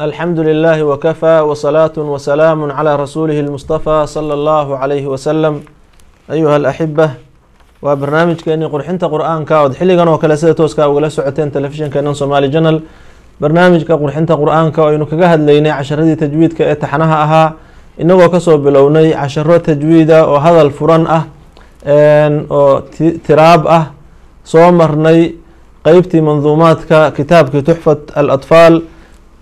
الحمد لله وكفى وصلاة وسلام على رسوله المصطفى صلى الله عليه وسلم أيها الأحبة waa barnaamijkeeni qurxinta qur-aanka ood xilligan oo kale sida tooska ugala socoteen telefishinkeena somaali janal barnaamijka qurxinta qur-aanka oo aynu kaga hadlaynay casharadii tajwiidka ee taxnaha ahaa inagoo kasoo bilownay casharo tajwiida oo hadal furan ah oo tiraab ah soo marnay qeybtii manduumaadka kitaabkii tuxfat alatfaal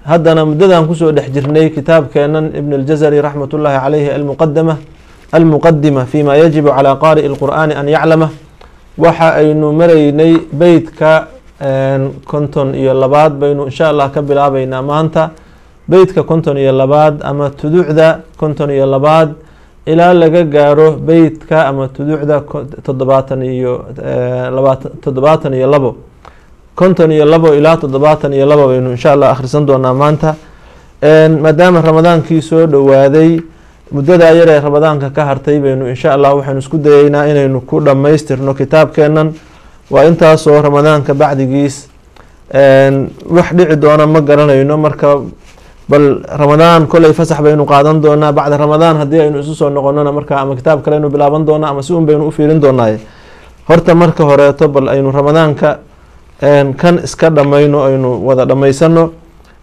haddana muddadan ku soo dhex jirnay kitaabkeenan ibn اljazari raxmat ullaahi caleyhi almuqadama almuqadima fima yajibu calaa qaari'i lqur'aani an yaclama. Waxa aynu maraynay beytka konton iyo labaad baynu insha allah ka bilaabeynaa maanta. Beytka konton iyo labaad ama tuducda konton iyo labaad ilaa laga gaaro beytka ama tuducda toddobaatan iyo toddobaatan iyo labo konton iyo labo ilaa toddobaatan iyo labo baynu insha allah akhrisan doonaa maanta. Maadaama ramadaankii soo dhowaaday muddadaa yar ee ramadaanka ka hartay baynu insha allah waxaynu isku dayeynaa inaynu ku dhammaystirno kitaabkeenan waa intaasoo ramadaanka bacdigiis wax dhici doona ma garanayno. Marka bal ramadaan koley fasax baynu qaadan doonaa. Bacda ramadaan haddii aynu isu soo noqonona marka ama kitaab kale aynu bilaaban doonaa ama si un baynu u fiirin doonaaye horta marka horeeto bal aynu ramadaanka kan iska dhammayno aynu wada dhammaysano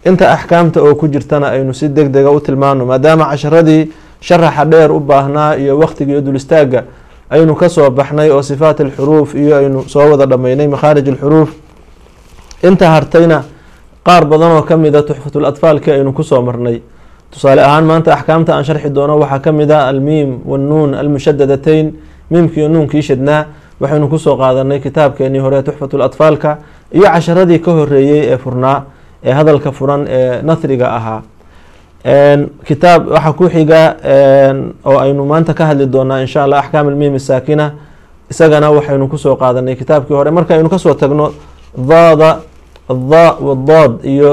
inta axkaamta oo ku jirtana aynu si deg dega u tilmaano maadaama casharadii sharaxa dheer u baahnaa iyo waqtiga iyo dulistaaga aynu ka soo baxnay oo sifaat alxuruuf iyo aynu soo wada dhammaynay makhaarij alxuruuf inta hartayna qaar badan oo kamida tuxfatul atfaalkii aynu ku soo marnay. Tusaale ahaan maanta axkaamta aan sharxi doono waxaa ka mid a almiim wannuun almushadadateyn miimkiiyo nuunkii shadnaa waxaynu ku soo qaadanay kitaabkeenii hore tuxfatul atfaalka iyo casharadii ka horeeyey ee furnaa ee hadalka furan ee nathriga ahaa. Kitaab waxaa ku xiga oo aynu maanta ka hadli doonaa insha allah axkaam almiim saakina isagana waxaynu ku soo qaadanay kitaabkii hore. Marka aynu ka soo tagno daada adda wadaad iyo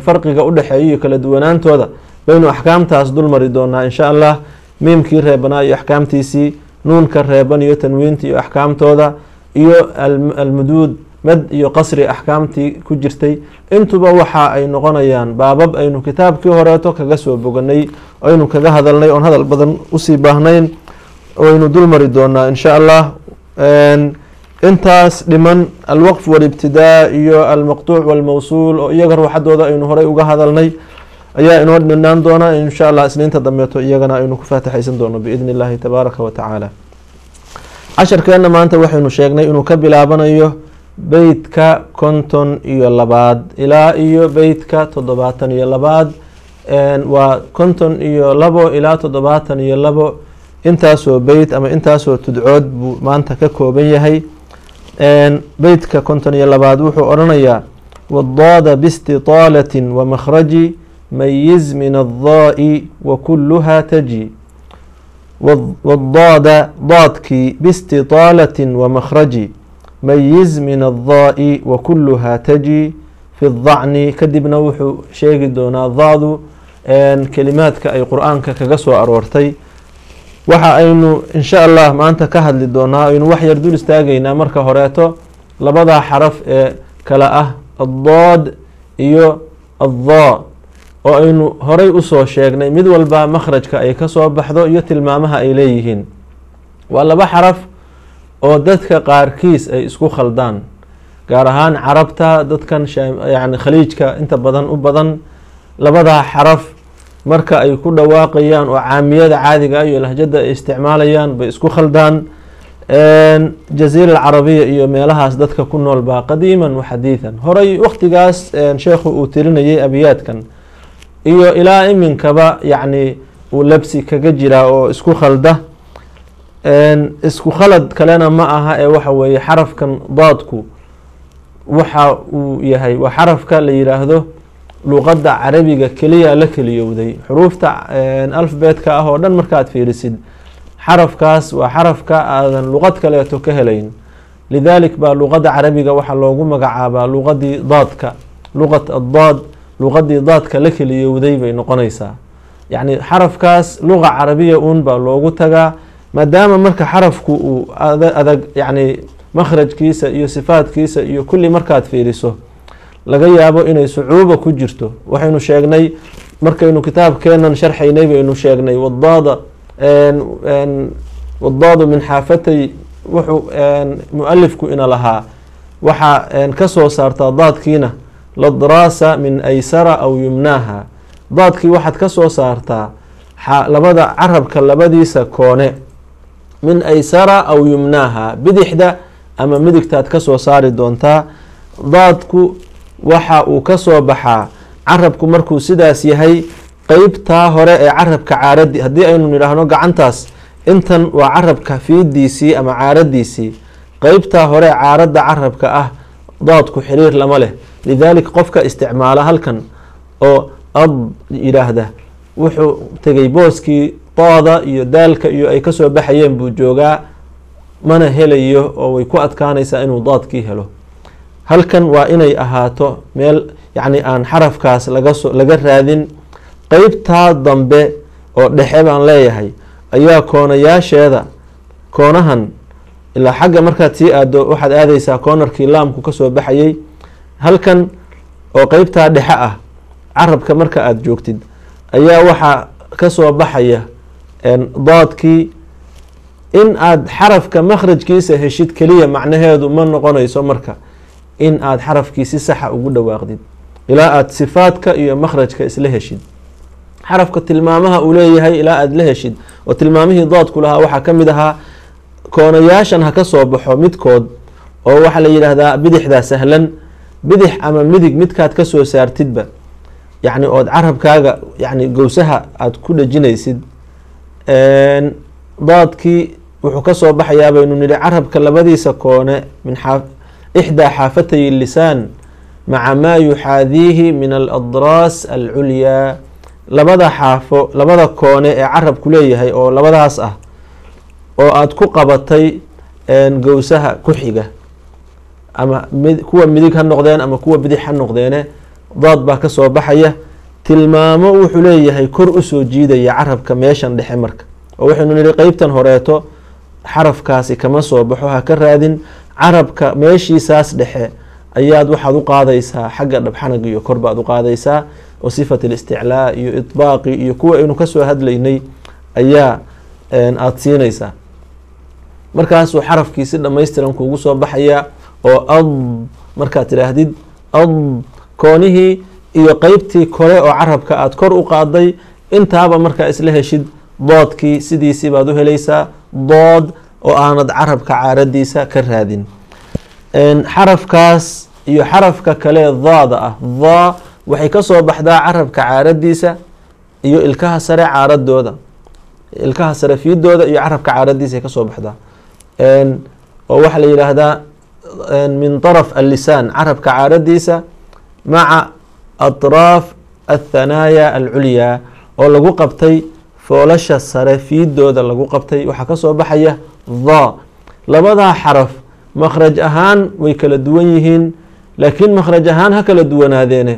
farqiga udhexeeya iyo kala duwanaantooda baynu axkaamtaas dul mari doonaa insha allah miimkii reebanaa iyo axkaamtiisii nuunka reeban iyo tanwiinta iyo axkaamtooda iyo almuduud mad iyo qasri axkaamtii ku jirtay. Intuba waxa ay noqonayaan baabab aynu kitaabkii horeeto kaga soo boganay aynu kaga hadalnay oon hadal badan u sii baahnayn aynu dul mari doonaa insha allah. Intaas dhiman alwaqf walibtidaa iyo almaqtuuc walmawsuul oo iyaga ruuxadooda aynu horey uga hadalnay ayaa inoo dhinaan doona insha allah isniinta dambeeto iyagana aynu ku faatixaysan doono biidni illahi tabaaraka wa tacaala. Casharkeenna maanta waxaynu sheegnay inuu ka bilaabanayo beytka konton iyo labaad ilaa iyo beytka toddobaatan iyo labaad waa konton iyo labo ilaa toddobaatan iyo labo. Intaasoo beyt ama intaasoo tudcood buu maanta ka kooban yahay. Beytka konton iyo labaad wuxuu odhanayaa wadaada biistitaalatin wamakhraji mayiz addaai wa kulluha taji wadaada daadkii biistitaalatin wamakhraji mayiz min addaai wa kulluha taji fi dacni kadibna wuxuu sheegi doonaa daadu kelimaadka ay qur'aanka kaga soo aroortay waxa aynu insha allah maanta ka hadli doonaa aynu wax yar dul istaagaynaa marka horeeto labadaa xaraf ee kale ah addaad iyo addaa oo aynu horay u soo sheegnay mid walba makhrajka ay ka soo baxdo iyo tilmaamaha ay leeyihiin. Waa laba xaraf oo dadka qaarkiis ay isku khaldaan gaar ahaan carabta dadkan yani khaliijka inta badan u badan. Labadaa xaraf marka ay ku dhawaaqayaan oo caamiyada caadiga iyo lahjada ay isticmaalayaan bay isku khaldaan. Jaziira alcarabiya iyo meelahaas dadka ku nool baa qadiiman wa xadiidan. Horay waqtigaas sheekhu uu tirinayay abiyaadkan iyo ilaa iminkaba yacni uu labsi kaga jiraa oo isku khalda. Isku khalad kalena ma aha ee waxa weeye xarafkan daadku. Waxa uu yahay waa xarafka la yiraahdo luqadda carabiga keliya la keliyowday. Xuruufta alfabetka ah oo dhan markaad fiirisid xarafkaas waa xarafka aadan luqad kaleeto ka helayn. Lidalik baa luqadda carabiga waxaa loogu magacaabaa luqadii daadka. Luqat addaad luqadii daadka la keliyowday bay noqonaysaa. Yacni xarafkaas luqa carabiya uun baa loogu tagaa maadaama marka xarafku uu adag yacni makhrajkiisa iyo sifaadkiisa iyo kulli markaad fiiriso laga yaabo inay sucuuba ku jirto. Waxaynu sheegnay markaynu kitaabkeenan sharxaynay baynu sheegnay wadaada wadaadu min xaafatay wuxuu mu'alifku ina lahaa. Waxaa ka soo saartaa daadkiina ladraasa min aysara aw yumnaaha daadkii waxaad ka soo saartaa labada carabka labadiisa koone. Min aysara aw yumnaaha bidixda ama midigtaad ka soo saari doontaa. Daadku waxa uu ka soo baxaa carabku markuu sidaas yahay qeybtaa hore ee carabka caaradi haddii aynu nidhaahno gacantaas intan waa carabka fiidiisii ama caaradiisii qeybtaa hore caaradda carabka ah daadku xiriir lama leh. Lidaalika qofka isticmaala halkan oo ad yidhaahda wuxuu tegay booskii dooda iyo daalka iyo ay ka soo baxayeen buu joogaa mana helayo oo way ku adkaanaysaa inuu daadkii helo. Halkan waa inay ahaato meel yacni aan xarafkaas lagaso laga raadin. Qeybtaa dambe oo dhexe baan leeyahay ayaa koonayaasheeda koonahan ilaa xagga markaad sii aado waxaad aadeysaa koonarkii laamku ka soo baxayay. Halkan oo qeybtaa dhexe ah carabka marka aada joogtid ayaa waxaa ka soo baxaya daadkii in aada xarafka makhrajkiisa heshid keliya macnaheedu ma noqonayso marka in aada xarafkii si saxa ugu dhawaaqdid. Ilaa aada sifaadka iyo makhrajka isla heshid. Xarafka tilmaamaha uu leeyahay ilaa aada la heshid oo tilmaamihii daadku lahaa waxaa ka mid ahaa koonayaashan ha ka soo baxo midkood oo waxaa la yidhaahdaa bidixdaa sahlan bidix ama midig midkaad ka soo saartidba. Yacni ood carabkaaga yani gowsaha aada ku dhejinaysid daadkii wuxuu ka soo baxayaa baynu nidhi carabka labadiisa koone min ixdaa xaafatay lisaan maca maa yuxaadiihi min aladraas alculyaa labada xaafo labada koone ee carabku leeyahay oo labadaas ah oo aada ku qabatay gowsaha ku xiga. Ama kuwa midig ha noqdeen ama kuwa bidix ha noqdeene daad baa ka soo baxaya. Tilmaamo wuxuu leeyahay kor u soo jiidaya carabka meeshan dhexe marka. Oo waxaynu nihi qeybtan horeeto xarafkaasi kama soo baxo ha ka raadin. Carabka meeshiisaas dhexe ayaad waxaad u qaadaysaa xagga dhabxanag iyo kor baad u qaadaysaa oo sifat listiclaa iyo iطbaaqi iyo kuwa aynu ka soo hadlaynay ayaa aada siinaysaa markaasuu xarafkii si dhammaystiran kuugu soo baxayaa oo ad markaad tidhaahdid ad koonihii iyo qeybtii kore oo carabka aada kor u qaaday intaaba markaa isla heshid doodkii sidiisii baad u helaysaa dood oo aanad carabka caaradiisa ka raadin. Xarafkaas iyo xarafka kale daada ah daa waxay ka soo baxdaa carabka caaradiisa iyo ilkaha sare caaradooda. Ilkaha sare fiidooda iyo carabka caaradiisa ay ka soo baxdaa oo waxaa la yidhaahdaa min طaraf allisaan carabka caaradiisa maca aطraaf athanaaya alculyaa oo lagu qabtay foolasha sare fiidooda lagu qabtay waxaa ka soo baxaya daa labadaa xaraf makhraj ahaan way kala duwan yihiin laakiin makhraj ahaan ha kala duwanaadeene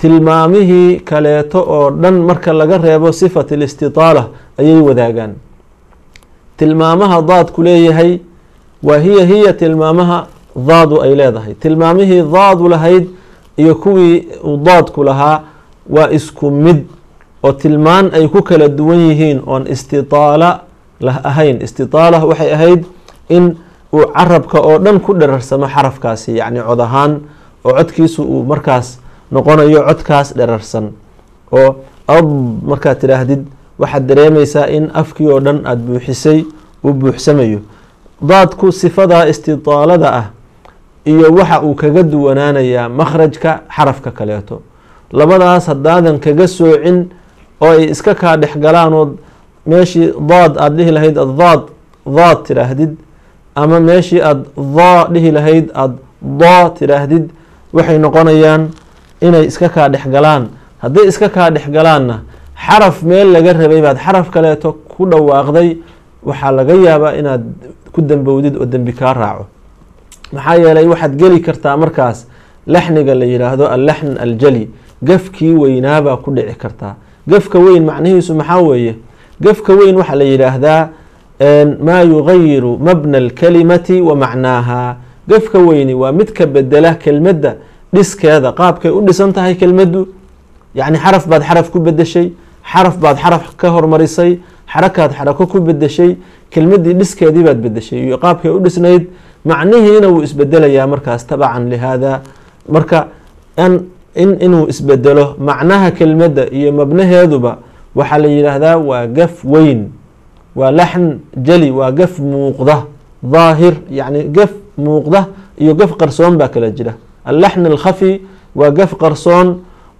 tilmaamihii kaleeto oo dhan marka laga reebo sifat listitaala ayay wadaagaan tilmaamaha daadku leeyahay waa hiya hiya tilmaamaha daadu ay leedahay. Tilmaamihii daadu lahayd iyo kuwii uu daadku lahaa waa isku mid oo tilmaan ay ku kala duwan yihiin oon istitaala lah ahayn. Istitaala waxay ahayd in uu carabka oo dhan ku dherarsamo xarafkaasi yacni cod ahaan oo codkiisu uu markaas noqonayo codkaas dherarsan oo ad markaad tidhaahdid waxaad dareemaysaa in afkii oo dhan aada buuxisay uu buuxsamayo. Daadku sifadaa istitaalada ah iyo waxa uu kaga duwanaanayaa makhrajka xarafka kaleeto. Labadaas haddaadan kaga soocin oo ay iska kaa dhexgalaan oo meeshii daad aada dhihi lahayd ad daad tidhaahdid ama meeshii aada daa dhihi lahayd aada daa tidhaahdid waxay noqonayaan inay iska kaa dhexgalaan hadday iska kaa dhexgalaanna xaraf meel laga rabay baad xaraf kaleeto ku dhawaaqday waxaa laga yaabaa inaad ku dambowdid oo dembi kaa raaco. Maxaa yeelay waxaad geli kartaa markaas laxniga la yidhaahdo allaxn aljali. Gafkii weynaabaa ku dhici kartaa. Gafka weyn macnihiisu maxaa weeye? Gafka weyn waxaa la yidhaahdaa maa yugayiru mabna alkalimati wa macnaaha. Gafka weyni waa midka bedela kelmadda dhiskeeda. Qaabkay u dhisan tahay kelmaddu? Yacni xaraf baad xaraf ku bedeshay xaraf baad xaraf ka hormarisay xarakaad xarako ku bedeshay kelmaddii dhiskeedii baad bedeshay iyo qaabkay u dhisnayd macnihiina wuu isbedelayaa markaas tabacan lihaada. Marka in inuu isbedelo macnaha kelmadda iyo mabnaheeduba waxaa la yidhaahdaa waa gaf weyn waa laxn jali waa gaf muuqda daahir yacni gaf muuqda iyo gaf qarsoon baa kala jira. Allaxn alkhafi waa gaf qarsoon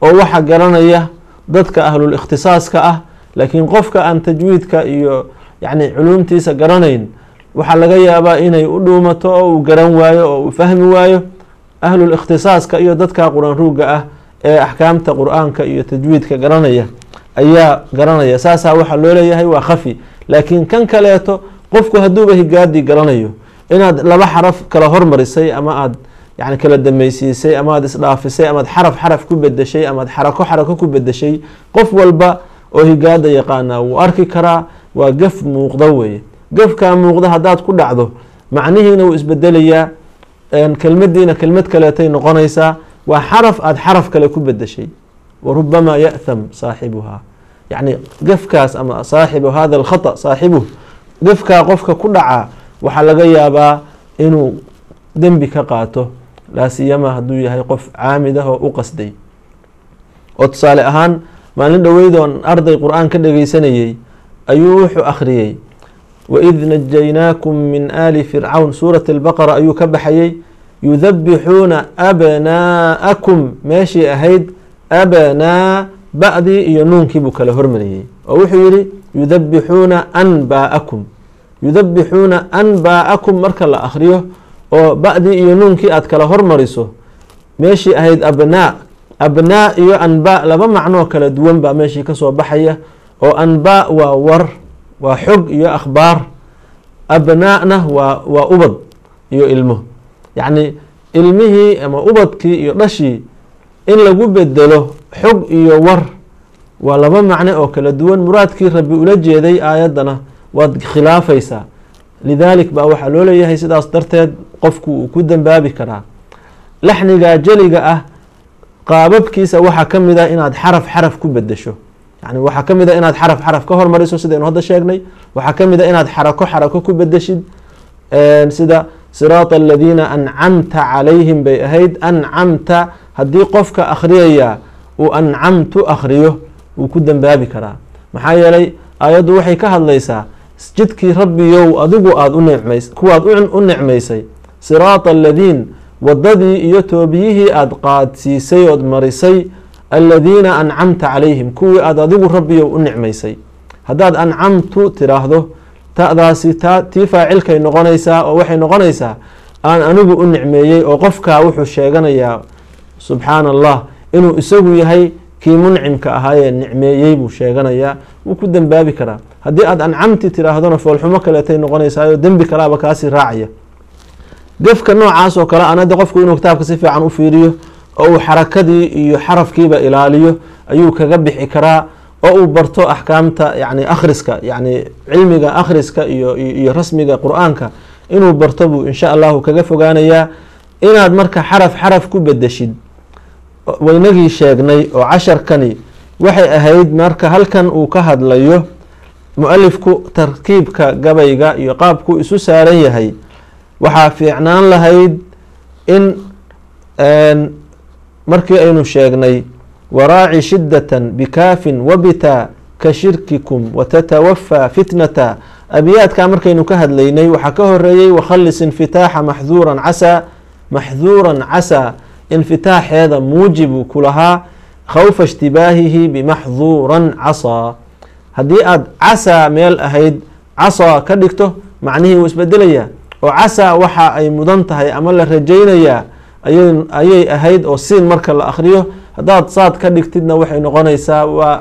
oo waxa garanaya dadka ahlul ikhtisaaska ah laakiin qofka aan tajwiidka iyo yacni culuumtiisa garanayn waxaa laga yaabaa inay u dhuumato oo uu garan waayo oo uu fahmi waayo ahlul ikhtisaaska iyo dadka qur'aan ruugga ah ee axkaamta qur'aanka iyo tajwiidka garanaya ayaa garanaya. Saasaa waxaa loo leeyahay waa khafi. Laakiin kan kaleeto qofku hadduuba higaadii garanayo. Inaad laba xaraf kala hormarisay ama aad yani kala dameysiisay ama aad isdhaafisay amaad xaraf xaraf ku bedeshay amaad xarako xarako ku bedeshay qof walba oo higaada yaqaanaa wuu arki karaa waa gaf muuqda weeye. Gafkaa muuqda haddaad ku dhacdo macnihiina wuu isbedelayaa kelmadiina kelmad kaleetay noqonaysaa waa xaraf aada xaraf kale ku bedeshay wa rubamaa ya'tham saaxibuhaa. Yacni gafkaas ama saaxibu hada alkhata saaxibuh gafkaa qofka ku dhacaa waxaa laga yaabaa inuu dembi ka qaato laa siyama hadduu yahay qof caamid ah oo u qasday. Oo tusaale ahaan maalin dhoweydoon arday qur'aan ka dhegeysanayey ayuu wuxuu akhriyey waid najaynaakum min aali fircawn. Suurat albaqara ayuu ka baxayey yudabixuuna abnaa'akum. Meeshii ahayd abanaa ba-dii iyo nuunkii buu kala hormariyey. Oo wuxuu yihi yudabixuuna anbaa'akum yudabixuuna anbaa'akum marka la akhriyo oo ba-dii iyo nuunkii aad kala hormariso meeshii ahayd abnaa. Abnaa iyo anbaa laba macnoo kala duwan baa meeshii ka soo baxaya oo anbaa waa war waa xog iyo akhbaar. Abnaana waa waa ubad iyo ilmo. Yacni ilmihii ama ubadkii iyo dhashii in lagu bedelo xog iyo war waa laba macne oo kala duwan. Muraadkii rabbi ula jeeday aayaddana waad khilaafaysaa lidaalik baa waxaa loo leeyahay sidaas darteed qofku uu ku dambaabi karaa. Laxniga jeliga ah qaababkiisa waxaa ka mid a inaad xaraf xaraf ku bedesho yani waxaa ka mid a inaad xaraf xaraf ka hormariso sidaynu hadda sheegnay. Waxaa ka mid a inaad xarako xarako ku bedeshid sida siraata aladiina ancamta calayhim bay ahayd. Ancamta haddii qofka akhriyaya uu ancamtu akhriyo wuu ku dambaabi karaa. Maxaa yeelay aayaddu waxay ka hadlaysaa jidkii rabbiyow adigu nicmays kuwaad u nicmaysay siraata aladiin wadadii iyo toobiyihii aada qaadsiisay ood marisay aladiina ancamta calayhim kuwii aada adigu rabbiyow u nicmaysay haddaad ancamtu tiraahdo ta'daasi ta tii faacilkay noqonaysaa oo waxay noqonaysaa aan anigu u nicmeeyey oo qofkaa wuxuu sheeganayaa subxaana allah inuu isagu yahay kii muncimka ahaayee nicmeeyey buu sheeganayaa wuu ku dembaabi karaa. Haddii aada ancamti tiraahdona foolxumo kaleetay noqonaysaayoo dembi kalaaba kaasii raacaya. Gefka noocaas oo kale anade qofku inuu kitaabka si fiican u fiiriyo oo uu xarakadii iyo xarafkiiba ilaaliyo ayuu kaga bixi karaa oo uu barto axkaamta yani akhriska yani cilmiga akhriska iyo iyo rasmiga qur'aanka. Inuu barto buu insha allahu kaga fogaanayaa. Inaad marka xaraf xaraf ku bedeshid waynagii sheegnay oo casharkani waxay ahayd marka halkan uu ka hadlayo mu'alifku tarkiibka gabayga iyo qaabkuu isu saaran yahay waxaa fiicnaan lahayd in markii aynu sheegnay waraaci shidatan bikaafin wabita ka shirkikum watatawafaa fitnata. Abiyaadkaa markaynu ka hadlaynay waxaa ka horeeyey wakhalis infitaaxa maxduuran casaa maxduuran casaa infitaaxeeda muujibu ku lahaa khawfa ishtibaahihi bimaxduuran casaa haddii aada casaa meel ahayd casaa ka dhigto macnihii wuu isbedelayaa oo casaa waxa ay mudan tahay ama la rajaynayaa ayay ahayd oo siin marka la akhriyo. Haddaad saad ka dhigtidna waxay noqonaysaa waa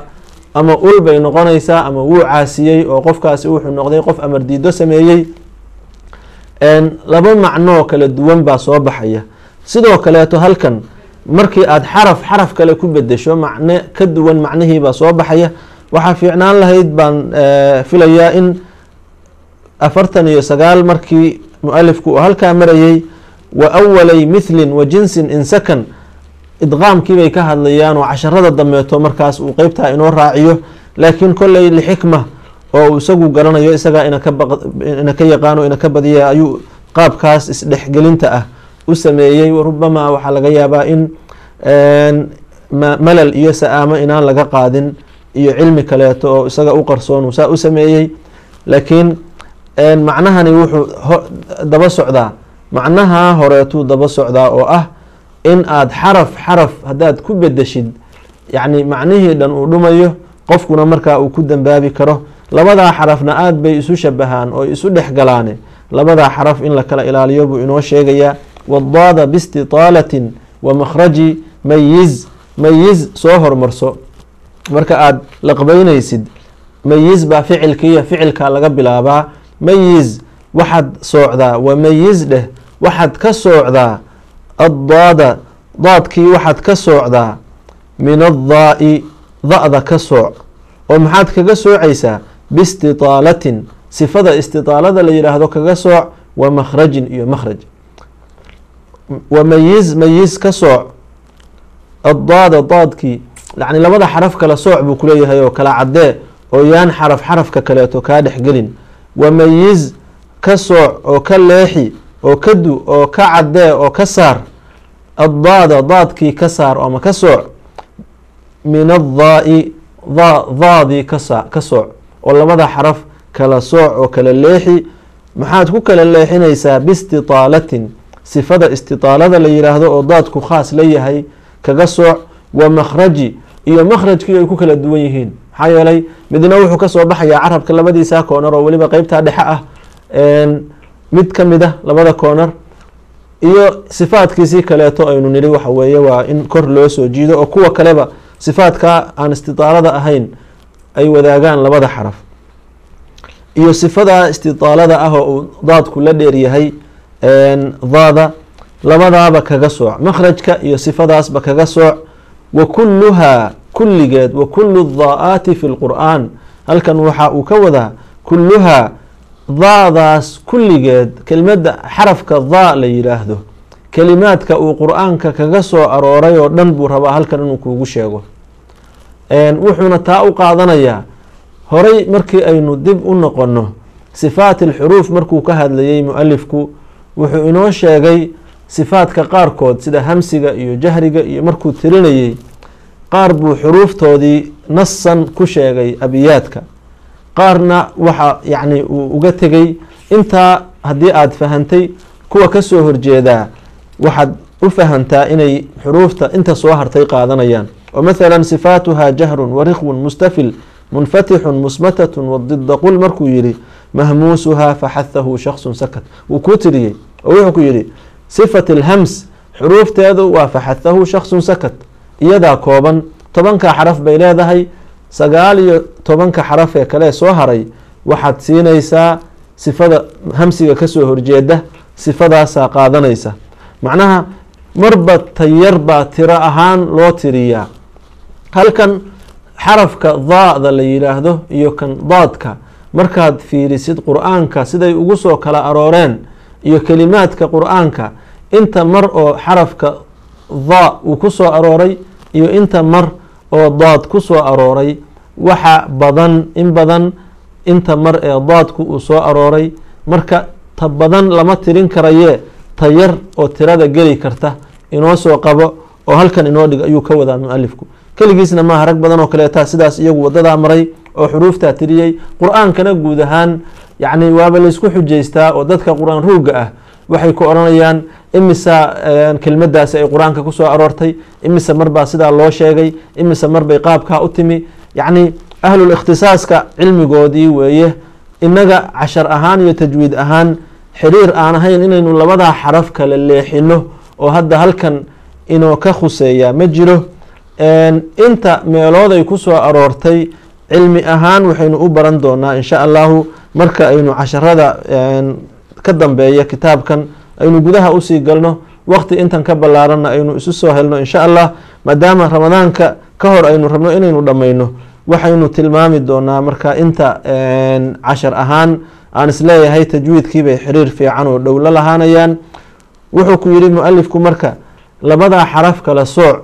ama ul bay noqonaysaa ama wuu caasiyey oo qofkaasi wuxuu noqday qof amar diido sameeyey laba macnoo kala duwan baa soo baxaya sidoo kaleeto halkan markii aada xaraf xaraf kale ku bedesho macne ka duwan macnihiibaa soo baxaya. Waxaa fiicnaan lahayd baan filayaa in afartan iyo sagaal markii mu'alifku uu halkaa marayey wa awalay mithlin wa jinsin in sakan idqaamkiibay ka hadlayaan oo casharada dambeeto markaas uu qeybtaa inoo raaciyo. Laakiin kolley lixikma oo uu isagu garanayo isagaa ina ka yaqaano ina ka badiya ayuu qaabkaas isdhexgelinta ah u sameeyey rubamaa waxaa laga yaabaa in malal iyo sa-aamo inaan laga qaadin iyo cilmi kaleeto oo isaga u qarsoon saa u sameeyey. Laakiin macnahani wuxuu daba socdaa. Macnaha horeetuu daba socdaa oo ah in aad xaraf xaraf haddaad ku bedeshid yacni macnihii dhan uu dhumayo qofkuna markaa uu ku dambaabi karo. Labadaa xarafna aada bay isu shabahaan oo isu dhex galaane. Labadaa xaraf in la kala ilaaliyo buu inoo sheegayaa wadaada biistitaalatin wa makhraji mayiz mayiz soo hormarso marka aada laqbeynaysid mayiz baa ficilkiiya ficilkaa laga bilaabaa mayiz waxaad soocdaa wa mayiz dheh waxaad ka soocdaa addaada daadkii waxaad ka soocdaa min addaa-i da-da ka sooc oo maxaad kaga soocaysaa biistitaalatin sifada istitaalada la yidhaahdo kaga sooc wa makhrajin iyo makhraj wa mayiz ka sooc. Addaada daadkii yacni labada xaraf kala sooc buu kuleeyahay oo kala caddee oo yaan xaraf xarafka kaleeto kaa dhexgelin wa mayiz ka sooc oo ka leexi oo ka du oo ka caddee oo ka saar. Addaada daadkii ka saar ama ka sooc. Min addaa-i da daadii kasa ka sooc. Oo labada xaraf kala sooc oo kala leexi. Maxaad ku kala leexinaysaa biistitaalatin sifada istitaalada la yidhaahdo oo daadku khaas la kaga sooc wa makhraji iyo makhrajkii ay ku kala duwan yihiin. Maxaa yeelay midna wuxuu ka soo baxayaa carabka labadiisa koonar oo weliba qeybtaa dhexe ah mid ka mid a labada koonar iyo sifaadkiisii kaleeto aynu nidhi waxa weeye waa in kor loo soo jiido oo kuwa kaleba sifaadka aan istitaalada ahayn ay wadaagaan labada xaraf. Iyo sifada istitaalada ah oo uu daadku la dheeryahay daada labadaaba kaga sooc. Makhrajka iyo sifadaasba kaga sooc. Wa kulluhaa kulligeed wa kullu daa-aati fi lqur-aan halkan waxa uu ka wadaa kulluhaa daadaas kulligeed kelimada xarafka daa la yidhaahdo kelimaadka uu qur'aanka kaga soo arooray oo dhan buu rabaa halkan inuu kuugu sheego. Wuxuuna taa u qaadanayaa horay markii aynu dib u noqonno sifaat alxuruuf markuu ka hadlayay mu'alifku wuxuu inoo sheegay sifaadka qaarkood sida hamsiga iyo jahriga iyo markuu tirinayay qaar buu xuruuftoodii nasan ku sheegay abiyaadka. Qaarna waxa yacni uu uga tegay intaa haddii aada fahantay kuwa ka soo horjeedaa waxaad u fahantaa inay xuruufta inta soo hartay qaadanayaan. Oo mathalan sifaatuhaa jahrun wariqwun mustafil munfatixun musmatatun wadida qul markuu yidhi mahmuusuhaa faxahahu shaksun sakat. Wuu kuu tiriyey oo wuxuu ku yidhi sifat alhams xuruufteedu waa faxahahu shaksun sakat. Iyadaa kooban tobanka xaraf bay leedahay sagaal iyo tobanka xaraf ee kale soo haray. Waxaad siinaysaa sifada hamsiga ka soo horjeeda sifadaasaa qaadanaysa. Macnaha marba tayar baa tiro ahaan loo tiriyaa. Halkan xarafka daada la yidhaahdo iyo kan daadka markaad fiirisid qur'aanka siday ugu soo kala arooreen iyo kelimaadka qur'aanka inta mar oo xarafka daa uu ku soo arooray iyo inta mar oo daad ku soo arooray waxa badan in badan inta mar ee daadku uu soo arooray. Marka ta badan lama tirin karayee ta yar oo tirada geli karta inoo soo qabo oo halkan inoo dhig ayuu ka wadaa mu'alifku keligiisna maaha rag badan oo kaleeta sidaas iyagu wadadaa maray oo xuruuftaa tiriyey. Qur'aankana guud ahaan yacni waaba laysku xujaystaa oo dadka qur'aan ruugga ah waxay ku odhanayaan imisa kelmadaasi ay qur'aanka ku soo aroortay? Imise marbaa sidaa loo sheegay? Imise marbay qaabkaa u timi? Yacni ahlul ikhtisaaska cilmigoodii weeye innaga cashar ahaan iyo tajwiid ahaan xiriir aan ahayn inaynu labadaa xaraf kala leexino oo hadda halkan inoo ka khuseeyaa ma jiro. Inta meelood ay ku soo aroortay cilmi ahaan waxaynu u baran doonaa insha allahu marka aynu casharada ka dambeeya kitaabkan aynu gudaha u sii galno waqti intan ka ballaaranna aynu isu soo helno insha allah maadaama ramadaanka ka hor aynu rabno inaynu dhammayno waxaynu tilmaami doonaa marka inta cashar ahaan aan is leeyahay tajwiidkiibay xiriir fiican oo dhow la lahaanayaan. Wuxuu ku yidhi mu'alifku marka labadaa xaraf kala sooc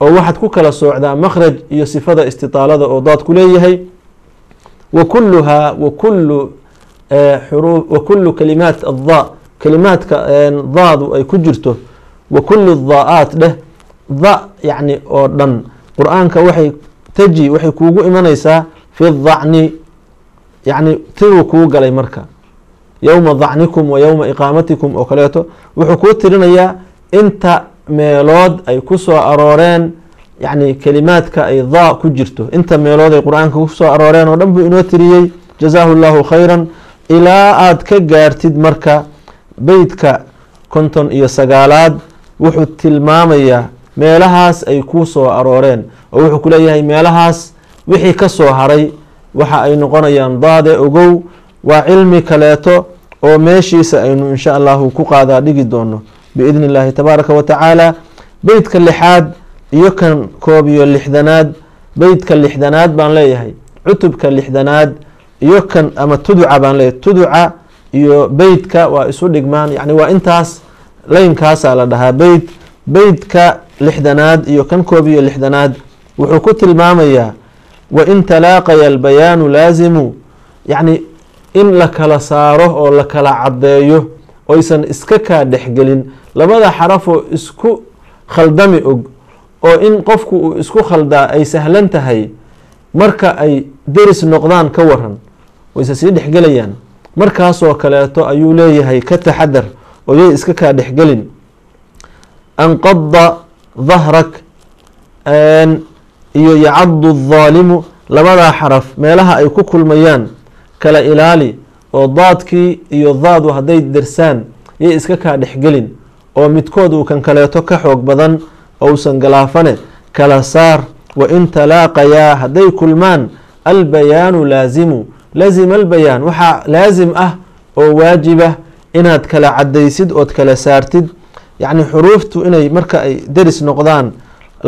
oo waxaad ku kala soocdaa makhraj iyo sifada istitaalada oo daadku leeyahay wa kulluhaa wa kullu xuruu wa kullu kalimaat addaa kalimaadka daadu ay ku jirto wa kullu daa'aat dheh da yacni oo dhan. Qur'aanka waxay taji waxay kuugu imanaysaa fi dacni yacni tiruu kuu galay marka. Yowma dacnikum wa yowma iqaamatikum oo kaleeto wuxuu kuu tirinayaa inta meelood ay ku soo arooreen yacni kelimaadka ay daa ku jirto. Inta meelood ay qur'aanka ku soo arooreen oo dhan buu inoo tiriyey jazaahu llahu khayran. Ilaa aada ka gaartid marka beytka konton iyo sagaalaad wuxuu tilmaamayaa meelahaas ay ku soo arooreen oo wuxuu ku leeyahay meelahaas wixii ka soo haray waxa ay noqonayaan daade ogow waa cilmi kaleeto oo meeshiisa aynu insha allahu ku qaadaa dhigi doono biidni illaahi tabaaraka wa tacaala beytka lixaad iyo kan koob iyo lixdanaad beytka lixdanaad baan leeyahay cutubka lixdanaad iyo kan ama tuduca baan leeyahay tuduca iyo beytka waa isu dhigmaan yani waa intaas leynkaasaa la dhahaa beyt beytka lixdanaad iyo kan koob iyo lixdanaad. Wuxuu ku tilmaamayaa wain talaaqaya albayaanu laasimu yacni in la kala saaro oo la kala caddeeyo oysan iska kaa dhexgelin labada xarafoo isku khaldami og oo in qofku uu isku khaldaa ay sahlan tahay marka ay deris noqdaan ka waran wayse sii dhexgelayaan. Markaasoo kaleeto ayuu leeyahay ka taxadar oo yay iska kaa dhexgelin. Anqada dahrak iyo yacadu daalimu labadaa xaraf meelaha ay ku kulmayaan kala ilaali oo daadkii iyo daadu hadday dersaan yay iska kaa dhexgelin oo midkood uu kan kaleeto ka xoog badan ousan galaafane kala saar wa in talaaqayaa hadday kulmaan albayaanu laasimu laazima albayaan waxaa laasim ah oo waajibah inaad kala cadaysid ood kala saartid. Yacni xuruuftu inay marka ay deris noqdaan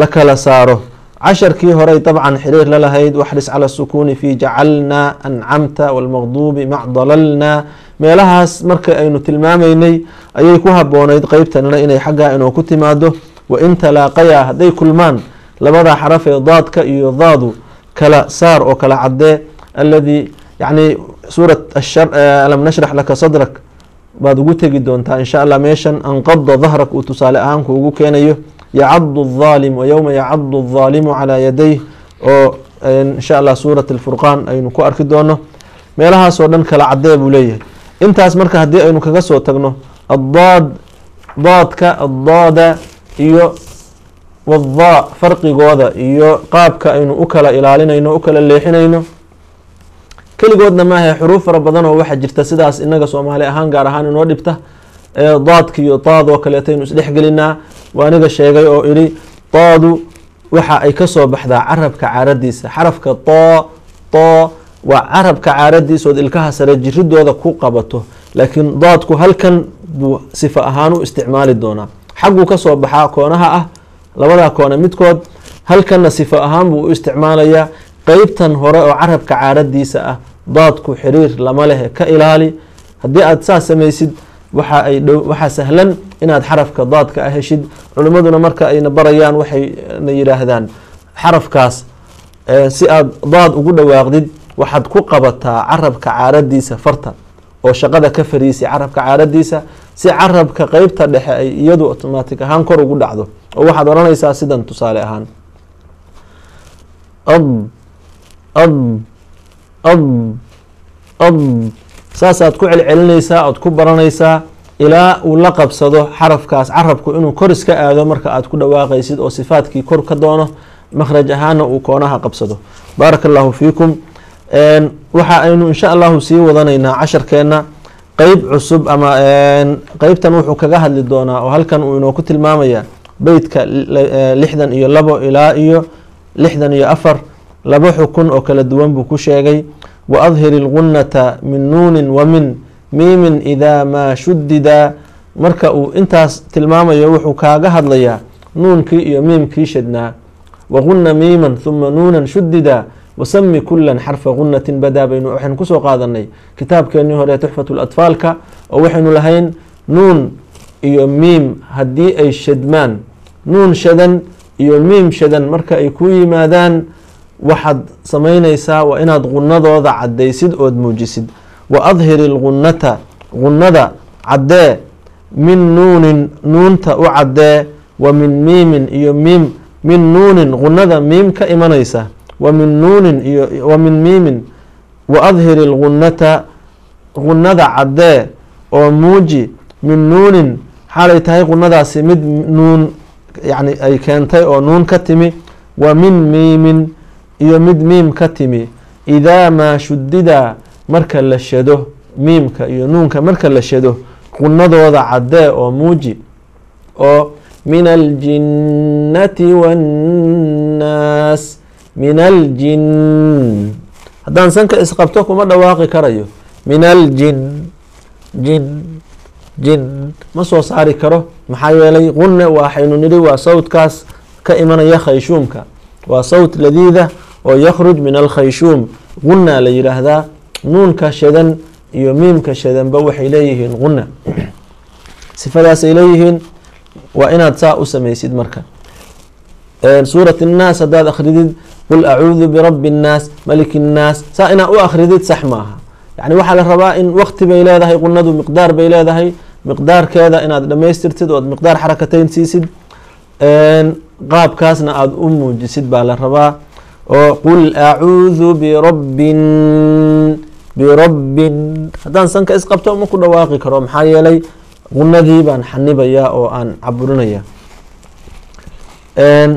la kala saaro casharkii horey dabcan xiriir la lahayd waxris cala sukuuni fi jacalnaa ancamta walmaqduubi mac dalalnaa meelahaas marka aynu tilmaamaynay ayay ku haboonayd qeybtanina inay xaggaa inoo ku timaado wain talaaqayaa hadday kulmaan labada xaraf ee daadka iyo daadu kala saar oo kala cadee aladii yani suurat alam nashrax laka sadrak baad ugu tegi doontaa insha allah meeshan anqada dahrak uu tusaale ahaan kuugu keenayo yacadu الظaalim wayowma yacadu الظaalimu calaa yadayh oo insha allah suurat اlfurqaan aynu ku arki doono meelahaasoo dhan kala cadee buu leeyahay intaas marka haddii aynu kaga soo tagno addaad daadka addaada iyo wadaa farqigooda iyo qaabka aynu u kala ilaalinayno u kala leexinayno keligoodna maaha xuruuf fara badan oo waxaa jirta sidaas inaga soomaali ahaan gaar ahaan inoo dhibta daadka iyo daad oo kaleetaynu isdhexgelinaa waa aniga sheegay oo idhi daadu waxa ay ka soo baxdaa carabka caaradiisa. Xarafka too too waa carabka caaradiisa ood ilkaha sare jiridooda ku qabato laakiin daadku halkan buu sifa ahaan u isticmaali doonaa. Xagguu ka soo baxaa koonaha ah labadaa koone midkood halkanna sifo ahaan buu u isticmaalayaa. Qeybtan hore oo carabka caaradiisa ah daadku xiriir lama lehe ka ilaali. Haddii aada saas samaysid waxaa sahlan inaad xarafka daadka ah heshid. Culimmaduna marka ayna barayaan waxayna yidhaahdaan xarafkaas si aada daad ugu dhawaaqdid waxaad ku qabataa carabka caaradiisa farta oo shaqada ka fariisi carabka caaradiisa si carabka qeybta dhexe ay iyadu automatic ahaan kor ugu dhacdo. Oo waxaad odhanaysaa sidan tusaale ahaan. Ab ab ab ab saasaad ku celcelinaysaa oad ku baranaysaa ilaa uu la qabsado xarafkaas carabku inuu kor iska aado marka aad ku dhawaaqaysid oo sifaadkii kor ka doono makhraj ahaana uu koonaha qabsado. Baaraka allahu fiikum waxa aynu insha allahu sii wadanaynaa casharkeenna qeyb cusub ama qeybtan wuxuu kaga hadli doonaa oo halkan uu inoo ku tilmaamaya beytka lixdan iyo labo ilaa iyo lixdan iyo afar laba xukun oo kala duwan buu ku sheegay wa adhir ilgunnata min nuunin wa min miimin idaa maa shudida marka uu intaas tilmaamayo wuxuu kaaga hadlayaa nuunkii iyo miimkii shadnaa waqunna miiman huma nuunan shudida wasami kulan xarfa gunatin badaa baynu waxaynu ku soo qaadanay kitaabkeenii hore tuxfat latfaalka oo waxaynu lahayn nuun iyo miim haddii ay shadmaan nuun shadan iyo miim shadan marka ay ku yimaadaan waxaad samaynaysaa waa inaad qunadooda caddaysid ood muujisid. Wa adhir ilgunnata gunnada caddee min nuunin nuunta u caddee wa min miimin iyo miim min nuunin gunnada miim ka imanaysa wa min nuunin iyo wa min miimin. Wa adhir ilgunnata gunnada caddee oo muuji min nuunin xaalay tahay gunnadaasi mid nuun yacni ay keentay oo nuun ka timi. Wa min miimin iyo mid miim ka timi idaa maa shudida marka la shado miimka iyo nuunka marka la shado gunnadooda caddee oo muuji oo min aljinnati waannaas min aljin haddaan sanka isqabto kuma dhawaaqi karayo. Min aljin jin jin ma soo saari karo. Maxaa yeelay qunne waxaynu nidhi waa sawdkaas ka imanaya khayshuumka waa sawt ladiida oo yakhruj min alkhayshuum qunna la yidhaahdaa nuunka shadan iyo miimka shadanba waxay leeyihiin qunna sifadaasay leeyihiin waa inaad saa u samaysid marka. Suurat innaas haddaad akridid qul acuudu birabbi innaas maliki innaas saa inaad u akridid sax maaha yani waxaa la rabaa in waqti bay leedahay qunadu miqdaar bay leedahay. Miqdaarkeeda inaad dhammaystirtid ood miqdaar xarakateyn siisid. Qaabkaasna aada u muujisid baa la rabaa qul acuudu birabbin birabbin haddaan sanka isqabto ma ku dhawaaqi karo maxaa yeelay qunadii baan xanibayaa oo aan caburinaya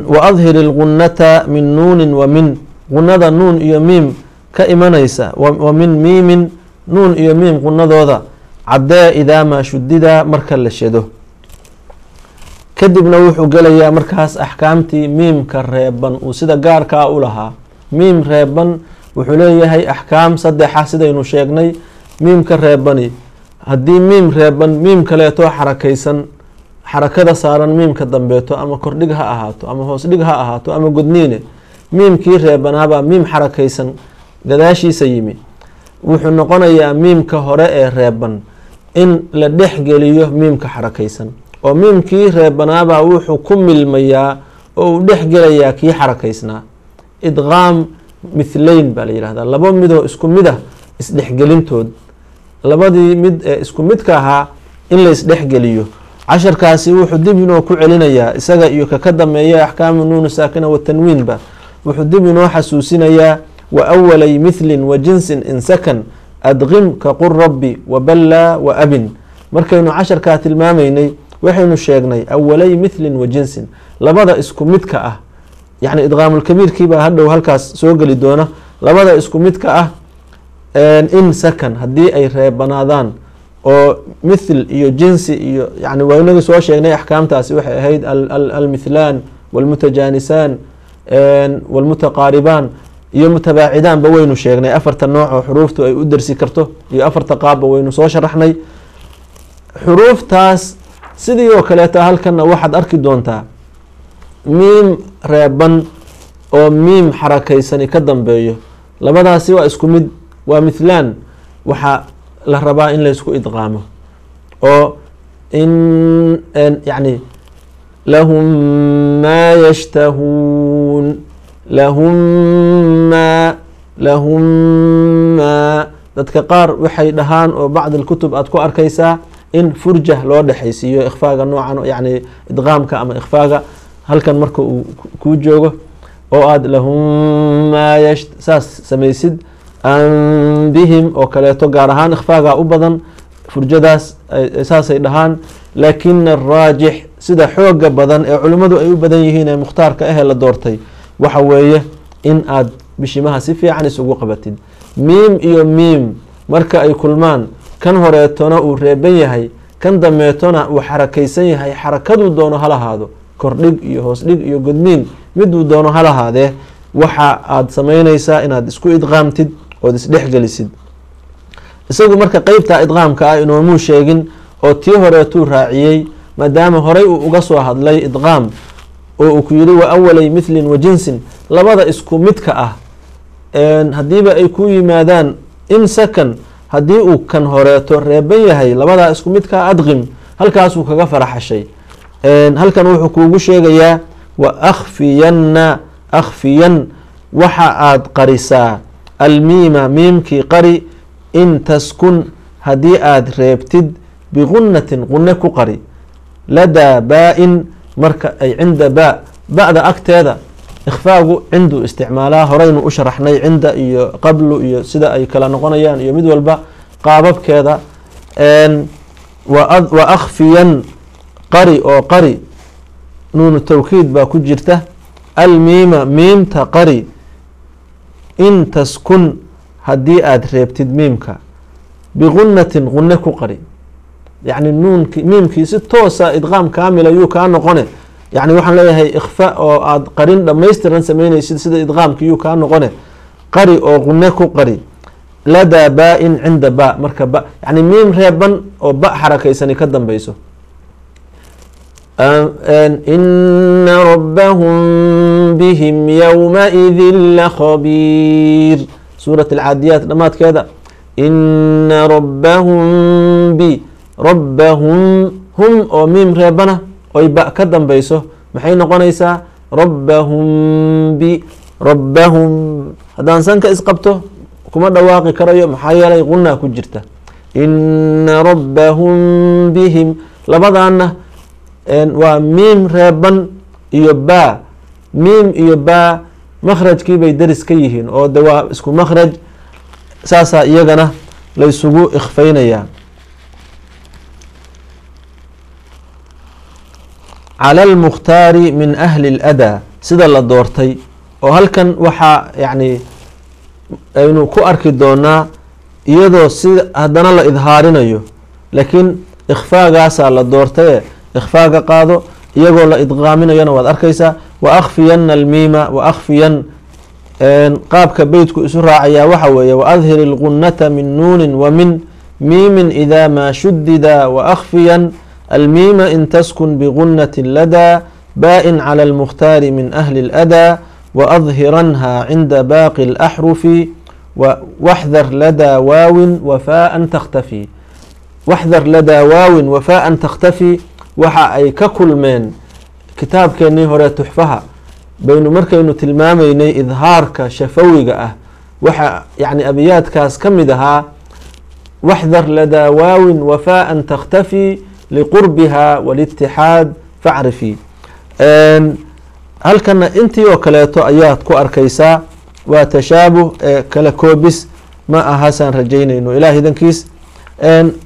wa adhir ilgunnata min nuunin wa min. Qunada nuun iyo miim ka imanaysa wa min miimin nuun iyo miim qunadooda caddee idaa maa shudida marka la shado kadibna wuxuu gelayaa markaas axkaamtii miimka reeban uu sida gaarkaa u lahaa. Miim reeban wuxuu leeyahay axkaam saddexa sidaynu sheegnay miimka reebani. Haddii miim reeban miim kaleeto xarakaysan xarakada saaran miimka dambeeto ama kordhig ha ahaato ama hoos dhig ha ahaato ama godniine miimkii reebanaabaa miim xarakaysan gadaashiisa yimi. Wuxuu noqonayaa miimka hore ee reeban in la dhex geliyo miimka xarakaysan oo miimkii reebanaabaa wuxuu ku milmayaa oo uu dhex gelayaa kii xarakaysnaa. Idqaam mithlayn baa la yihahdaa laba midoo isku mid ah isdhexgelintood labadii mid ee isku midka ahaa in la isdhexgeliyo. Casharkaasi wuxuu dib inoo ku celinayaa isaga iyo kaka dameeya axkaamu nuunu saakina watanwiinba wuxuu dib inoo xasuusinayaa wa awalay mithlin wa jinsin in sakan adqim ka qur rabbi wa ballaa wa abin. Markaynu casharkaa tilmaamaynay waxaynu sheegnay awalay mithlin wa jinsin. Labada isku midka ah yacni idqaamulkabiirkiibaa hadhow halkaas soo geli doona. Labada isku midka ah in sakan haddii ay reebanaadaan oo mithl iyo jinsi iyo yani waa inagii soo sheegnay axkaamtaasi waxay ahayd almithlaan walmutajaanisaan walmutaqaaribaan iyo mutabaacidaanba waynu sheegnay. Afarta nooc oo xuruuftu ay u dersi karto iyo afarta qaabba waynu soo sharaxnay. Xuruuftaas sidii oo kaleeta halkana waxaad arki doontaa miim reeban oo miim xarakaysani ka dambeeyo. Labadaasi waa isku mid waa mithlaan waxaa la rabaa in laysku idqaamo oo in yani lahum maa yashtahuun lahum maa lahum maa dadka qaar waxay dhahaan oo bacd alkutub aada ku arkaysaa in furjah loo dhexaysiiyo ikhfaaga noocan yani idqaamka ama ikhfaaga halkan marka uu kuu joogo oo aada lahum maa yash saas samaysid an oo kaleeto gaar ahaan ikhfaaga u badan furjadaas saasay dhahaan. Laakina araajix sida xooga badan ee culimmadu ay u badan yihiin ee mukhtaarka ahee la doortay waxa weeye in aad bishimaha si fiican isugu qabatid. Miim iyo miim marka ay kulmaan kan horeetona uu reeban yahay kan dameetona uu xarakaysan yahay xarakaduu doono halahaado kordhig iyo hoos dhig iyo godmiin miduu doono halahaadee waxa aad samaynaysaa inaad isku idqaamtid ood isdhexgelisid isagu marka qeybta idqaamka ah inoomuu sheegin oo tii horeetuu raaciyey maadaama horey uu uga soo hadlay idqaam oo uu ku yidhi wa awalay mithlin wa jinsin. Labada isku midka ah haddiiba ay ku yimaadaan in sakan haddii uu kan horeeto reeban yahay labadaa isku midkaa adqim halkaasuu kaga faraxashay. Halkan wuxuu kuugu sheegayaa wa akhfiyanna akhfiyan waxa aad qarisaa. Almiima miimkii qari in taskun haddii aad reebtid bigunnatin qunne ku qari. Ladaa baa-in marka ay cinda baa ba-da agteeda ikhfaagu cinduu isticmaalaa horeynu u sharaxnay cinda iyo qablu iyo sida ay kala noqonayaan iyo mid walba qaababkeeda wa akhfiyan qari oo qari nuunu tawkiid baa ku jirta almiima miimta qari in taskun haddii aada reebtid miimka bigunnatin qunne ku qari yacni nuunki miimkii si toosa idqaam kaamil ayuu kaa noqone yacni waxaan leeyahay ikhfa oo aada qarin dhammaystiran sameynaysid sida idqaamki yuu kaa noqone. Qari oo qunne ku qari. Ladaa baa-in cinda ba marka ba yani miim reeban oo ba xarakaysani ka dambeyso ina rabbahum bihim yowmaidin lakhabiir suurat alcaadiyaat dhammaadkeeda ina rabbahum bi rabbahum hum oo miim reebana oy ba ka dambeyso maxay noqonaysaa? Rabbahum bi rabbahum. Haddaan sanka isqabto kuma dhawaaqi karayo maxaa yeelay qunaa ku jirta. Ina rabbahum bihim. Labadaana waa miim reeban iyo baa. Miim iyo baa makhrajkii bay deris ka yihiin oo de waa isku makhraj saasaa iyagana laysugu ikhfeynayaa cala almukhtaari min ahli اladaa sida la doortay oo halkan waxaa yacni aynu ku arki doonaa iyadoo si haddana la idhaarinayo laakiin ikhfaagaasaa la doortaye ikhfaaga qaado iyagoo la idqaaminayona waad arkaysaa wa akhfiyanna almiima wa akhfiyan qaabka beytku isu raacayaa waxa weeye waadhir ilqunnata min nuunin wa min miimin idaa maa shudida wa akhfiyan almiima in taskun bigunnatin ladaa baa-in cala almukhtaari min ahli اladaa waadhiranha cinda baaqi اlaxrufi waxdar ladaa waawin wafaaan takhtafi waxdar ladaa waawin wafaaan takhtafi waxa ay ka kulmeen kitaabkeenii hore tuxfaha baynu markaynu tilmaamaynay idhaarka shafawiga ah waxa yani abiyaadkaas ka mid ahaa waxdar ladaa waawin wafaaan takhtafi liqurbiha walitixaad facrifi halkana intii oo kaleeto ayaad ku arkaysaa waa tashaabuh ee kala koobis ma ahasaan rajaynayno ilaah idankiis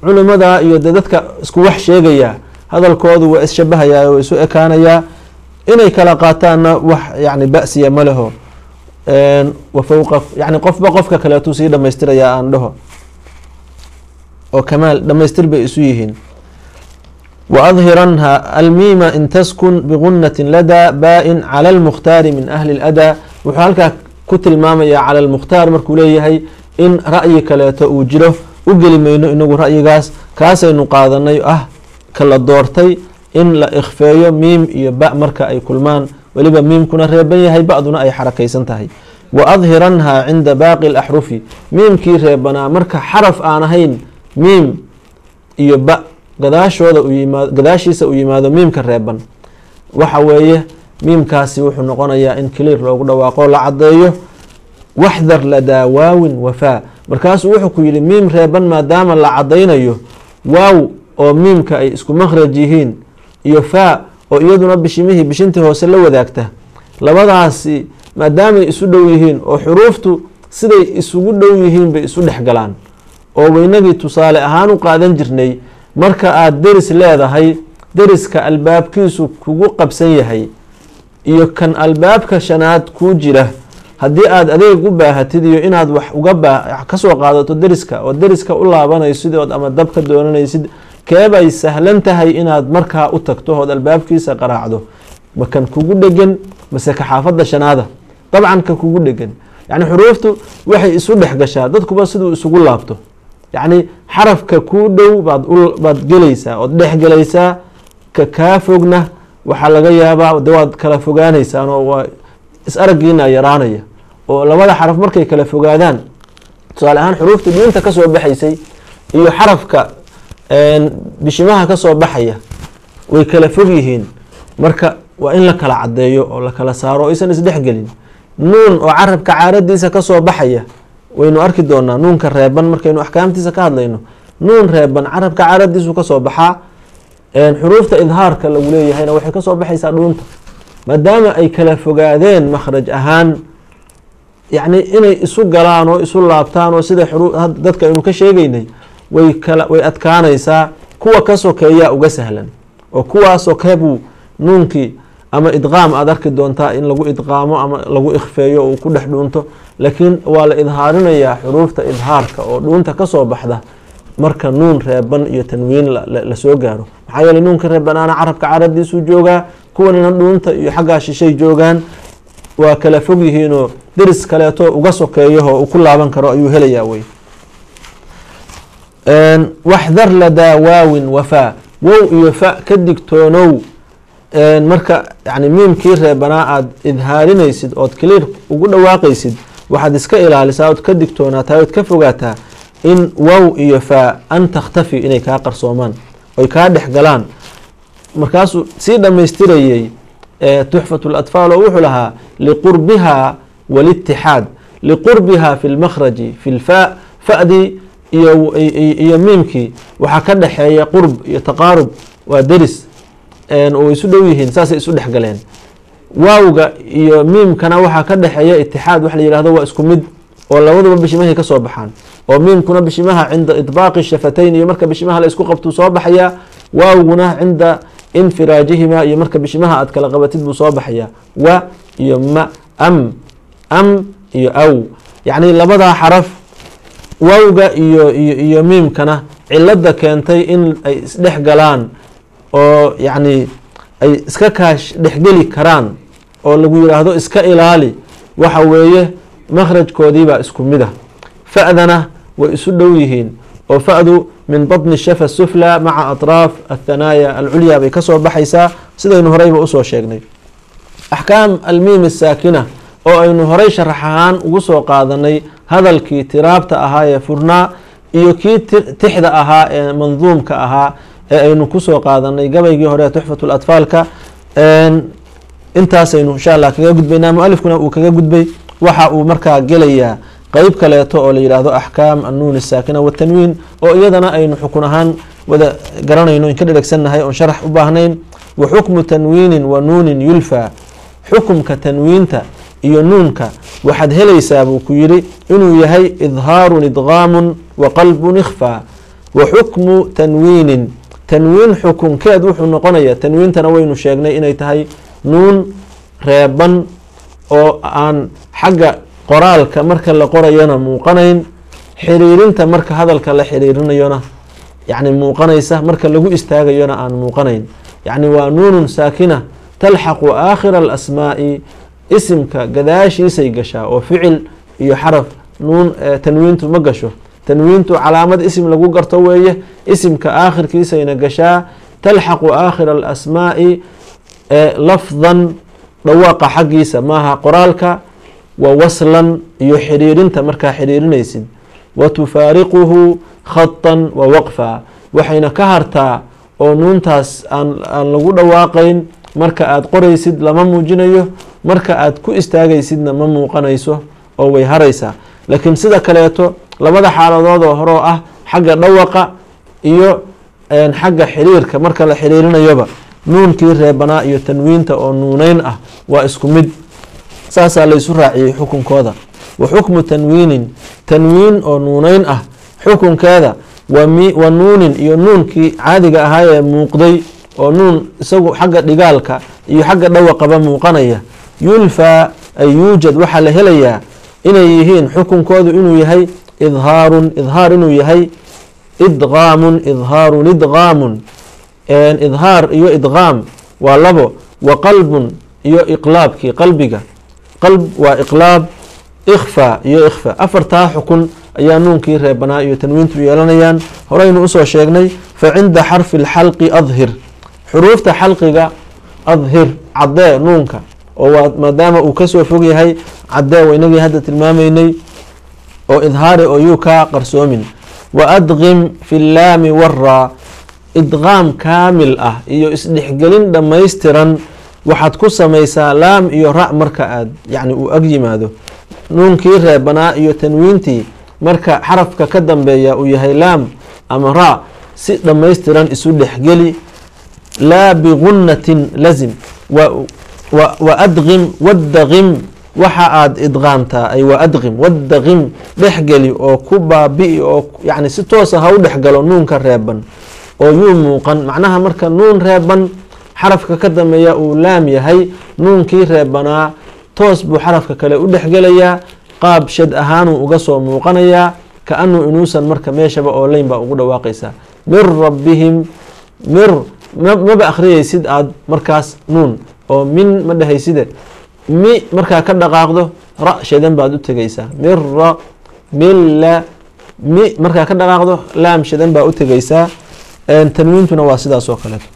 culimada iyo de dadka isku wax sheegaya hadalkoodu waa isshabahayaa waa isu ekaanayaa inay kala qaataanna wax yani basiya ma leho wa fowqa yani qofba qofka kaleetuu sii dhamaystirayaa aan dhaho oo kamaal dhamaystir bay isu yihiin waadhiranha almiima in taskun bigunnatin ladaa baa-in cala almukhtaari min ahli اladaa wuxuu halkaa ku tilmaamayaa cala almukhtaar markuu leeyahay in ra'yi kaleeto uu jiro u geli mayno inagu ra'yigaas kaasaynu qaadanay ah kala doortay in la ikhfeeyo miim iyo ba marka ay kulmaan weliba miimkuna reeban yahay ba-duna ay xarakaysan tahay wa adhiranha cinda baaqi alaxrufi miimkii reebanaa marka xaraf aan ahayn miim iyo ba gadaashooda gadaashiisa uu yimaado miimka reeban. Waxa weeye miimkaasi wuxuu noqonayaa in clear loogu dhawaaqo la caddeeyo waxdar ladaa waawin wafaa markaasuu wuxuu ku yidhi miim reeban maadaama la caddaynayo waaw oo miimka ay isku makhraj yihiin iyo faa oo iyaduna bishimihii bishintii hoose la wadaagta. Labadaasi maadaamay isu dhow yihiin oo xuruuftu siday isugu dhow yihiin bay isu dhex galaan. Oo weynagii tusaale ahaan u qaadan jirnay marka aada deris leedahay deriska albaabkiisu kugu qabsan yahay iyo kan albaabka shanaad kuu jira haddii aada adeeg u baahatid iyo inaad wax uga ka soo qaadato deriska oo deriska u laabanaysid ood ama dab ka doonanaysid keebay sahlan tahay inaad markaa u tagto ood albaabkiisa qaraacdo. Ma kan kugu dhegan mase ka xaafadda shanaada. Dabcan ka kugu dhegan yacni xuruuftu waxay isu dhex gashaa dadkuba siduu isugu laabto yacni xarafka kuu dhow baad baad gelaysaa ood dhex gelaysaa ka kaa fogna waxaa laga yaabaa de waad kala fogaanaysaan oo waa is araggiina yaraanaya. Oo labada xaraf markay kala fogaadaan tusaale ahaan xuruufta diinta ka soo baxaysay iyo xarafka bishimaha ka soo baxaya way kala fog yihiin. Marka waa in la kala caddeeyo oo la kala saaro o aysan isdhexgelin nuun oo carabka caaradiisa ka soo baxaya waynu arki doonaa nuunka reeban markaynu axkaamtiisa ka hadlayno nuun reeban carabka caaradiisu ka soo baxaa xuruufta idhaarka lagu leeyahayna waxay ka soo baxaysaa dhuunta. Maadaama ay kala fogaadeen makhraj ahaan yacni inay isu galaan oo isu laabtaan oo sida dadka aynu ka sheegaynay way kala way adkaanaysaa. Kuwa ka sokeeyaa uga sahlan oo kuwaasoo keebuu nuunkii ama idqaam aada arki doontaa in lagu idqaamo ama lagu ikhfeeyo uu ku dhex dhuunto. Laakiin waa la idhaarinayaa xuruufta idhaarka oo dhuunta ka soo baxda marka nuun reeban iyo tanwiin la soo gaaro. Maxaa yeeley nuunka reebanaana carabka caradiisuu joogaa kuwanina dhuunta iyo xaggaa shishay joogaan waa kala fog yihiinoo deris kaleeto uga sokeeyaho uu ku laaban karo ayuu helayaa wey. Waxdar ladaa waawin wafaa wow iyo fa ka digtoonow marka yani miimkii reebanaa aada idhaarinaysid ood kaliir ugu dhawaaqaysid waxaad iska ilaalisaa ood ka digtoonaataa ood ka fogaataa in wow iyo faa an takhtafi inay kaa qarsoomaan oy kaa dhex galaan. Markaasuu sii dhammaystirayey tuxfat latfaal oo wuxuu lahaa liqurbiha walitixaad liqurbiha fi lmakhraji fi lfa fa'dii iyo miimkii. Waxaa ka dhexeeya qurb iyo taqaarub waa deris oo isu dhow yihiin saasay isu dhex galeen. Waawga iyo miimkana waxaa ka dhexeeya itixaad wax la yihahdo waa isku mid oo labaduba bishimahay ka soo baxaan. Oo miimkuna bishimaha cinda idbaaqi shafatayn iyo marka bishimaha la isku qabtuu soo baxayaa waawguna cinda infiraajihima iyo marka bishimaha aad kala qabatid buu soo baxayaa wa iyo ma am am iyo aw. Yacni labadaa xaraf waawga iyo iyo miimkana cilada keentay in ay isdhex galaan oo yacni ay iska kaash dhexgeli karaan oo lagu yidhaahdo iska ilaali waxa weeye makhrajkoodiibaa isku mid ah. Fa'dana way isu dhow yihiin oo fa'du min batni shafa sufla maca atraaf athanaaya alculyaa bay ka soo baxaysaa. Sidaynu horeyba u soo sheegnay. Axkaam almiim asaakina oo aynu horey sharax ahaan ugu soo qaadanay hadalkii tiraabta ahaa ee furnaa iyo kii tixda ahaa ee manduumka ahaa ee aynu ku soo qaadanay gabaygii hore tuxfat latfaalka intaasaynu insha allah kaga gudbaynaa. Mualifkuna uu kaga gudbay waxa uu markaa gelayaa qeyb kaleeto oo la yidhaahdo axkaam annuun asaakina watanwiin oo iyadana aynu xukun ahaan wada garanayno in ka dheregsannahay oon sharax u baahnayn. Wa xukmu tanwiinin wa nuunin yulfaa xukumka tanwiinta iyo nuunka waxaad helaysaa buu ku yidhi inuu yahay idhaarun idqaamun wa qalbun ikhfaa wa xukmu tanwiinin tanwiin xukunkeed wuxuu noqonaya tanwiintana waynu sheegnay inay tahay nuun reeban oo aan xagga qoraalka marka la qorayona muuqanayn xiriirinta marka hadalka la xiriirinayona yacni muuqanaysa marka lagu istaagayona aan muuqanayn. Yacni waa nuunun saakina talxaqu aakhira alasmaa'i isimka gadaashiisay gashaa oo ficil iyo xaraf nuun tanwiintu ma gasho tanwiintu calaamad isim lagu garto weeye isimka aakhirkiisayna gashaa talxaqu aakhira alasmaa'i lafdan dhawaaqa xaggiisa maaha qoraalka wa waslan iyo xiriirinta markaa xiriirinaysid wa tufaariquhu khatan wa waqfa waxayna ka hartaa oo nuuntaas aan aan lagu dhawaaqayn marka aada qoraysid lama muujinayo marka aada ku istaagaysidna ma muuqanayso oo way haraysaa. Laakiin sida kaleeto labada xaaladood oo horoo ah xagga dhawaqa iyo xagga xiriirka. Marka la xiriirinayoba nuunkii reebanaa iyo tanwiinta oo nuuneyn ah waa isku mid. Saasaa laysu raaciyey xukunkooda. Wa xukmu tanwiinin. Tanwiin oo nuuneyn ah. Xukunkeeda wa nuunin iyo nuunkii caadiga ahaa ee muuqday oo nuun isagu xagga dhigaalka iyo xagga dhawaqaba muuqanaya. Yulfaa ay yuujad waxaa la helayaa inay yihiin xukunkoodu inuu yahay idhaarun idhaar inuu yahay idqaamun idhaarun idqaamun idhaar iyo idqaam waa labo wa qalbun iyo iqlaabkii qalbiga. Qalb waa iqlaab ikhfa iyo ikhfa. Afartaa xukun ayaa nuunkii reebanaa iyo tanwiintu yeelanayaan. Horeynu u soo sheegnay fa cinda xarfi lxalqi adhir. Xuruufta xalqiga adhir caddee nuunka oo maadaama uu ka soo fog yahay caddee waynagii hadda tilmaamaynay oo idhaari oo yuu kaa qarsoomin. Wa adqim fi llaami waraa idqaam kaamil ah iyo isdhexgelin dhammaystiran waxaad ku samaysaa laam iyo ra marka aad yani uu ag yimaado. Nuunkii reebanaa iyo tanwiintii marka xarafka ka dambeeya uu yahay laam ama ra si dhammaystiran isu dhexgeli. Laa bigunnatin lazim. Wa adqim wadaqim waxa aad idqaamtaa ay wa adqim wadaqim dhexgeli oo ku baabi'i oo yani si toosa ha u dhexgalo nuunka reeban. Oo yuu muuqan macnaha marka nuun reeban xarafka ka dambeeya uu laam yahay nuunkii reebanaa toos buu xarafka kale u dhexgelayaa qaab shad ahaanuu uga soo muuqanayaa ka-anuu inuusan marka meeshaba oo leyn baa ugu dhawaaqaysaa. Min rabbihim mir maba akhriyaysid aada markaas nuun oo min ma dhahayside mi markaa ka dhaqaaqdo ra shadan baad u tegaysaa. Mira milla mi markaa ka dhaqaaqdo laam shadan baa u tegaysaa. Tanwiintuna waa sidaas oo kaleeto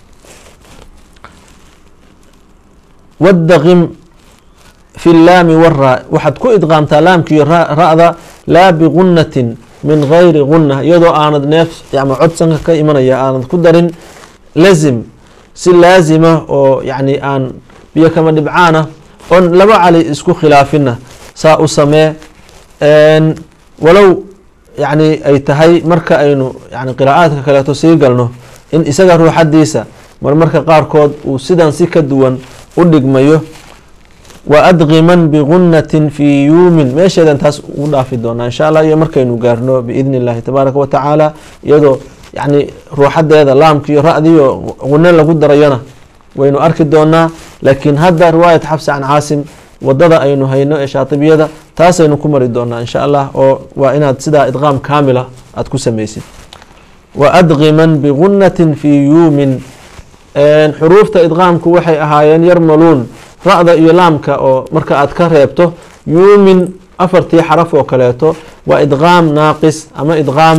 wadaqim fi laami wara waxaad ku idqaamtaa laamkiiyo ra-da laa bigunnatin min gayri gunna iyadoo aanad neef ama codsanka ka imanaya aanad ku darin lazim. Si laazima oo yani aan biyo kama dhibcaana oon laba cali isku khilaafina saa u samee walow yani ay tahay marka aynu yani qiraa'aadka kaleeto sii galno in isaga ruuxadiisa marmarka qaarkood uu sidan si ka duwan u dhigmayo wa adqiman bigunnatin fii yuumin meesheedan taas ugu dhaafi doonaa insha allah iyo markaynu gaarno biidni illahi tabaaraka wa tacaala iyadoo yani ruuxadeeda laamkiiyo ra-diiyo gunno lagu darayona waynu arki doonaa laakiin hadda riwaayat xabsi can caasim waddada aynu hayno ee shaatibiyada taasaynu ku mari doonaa insha allah oo waa inaad sidaa idqaam kaamila aada ku sameysid wa adqiman bigunnatin fii yuumin. Xuruufta idqaamku waxay ahaayeen yarmaluun ra-da iyo laamka oo marka aad ka reebto yuumin afartii xaraf oo kaleeto waa idqaam naaqis ama idqaam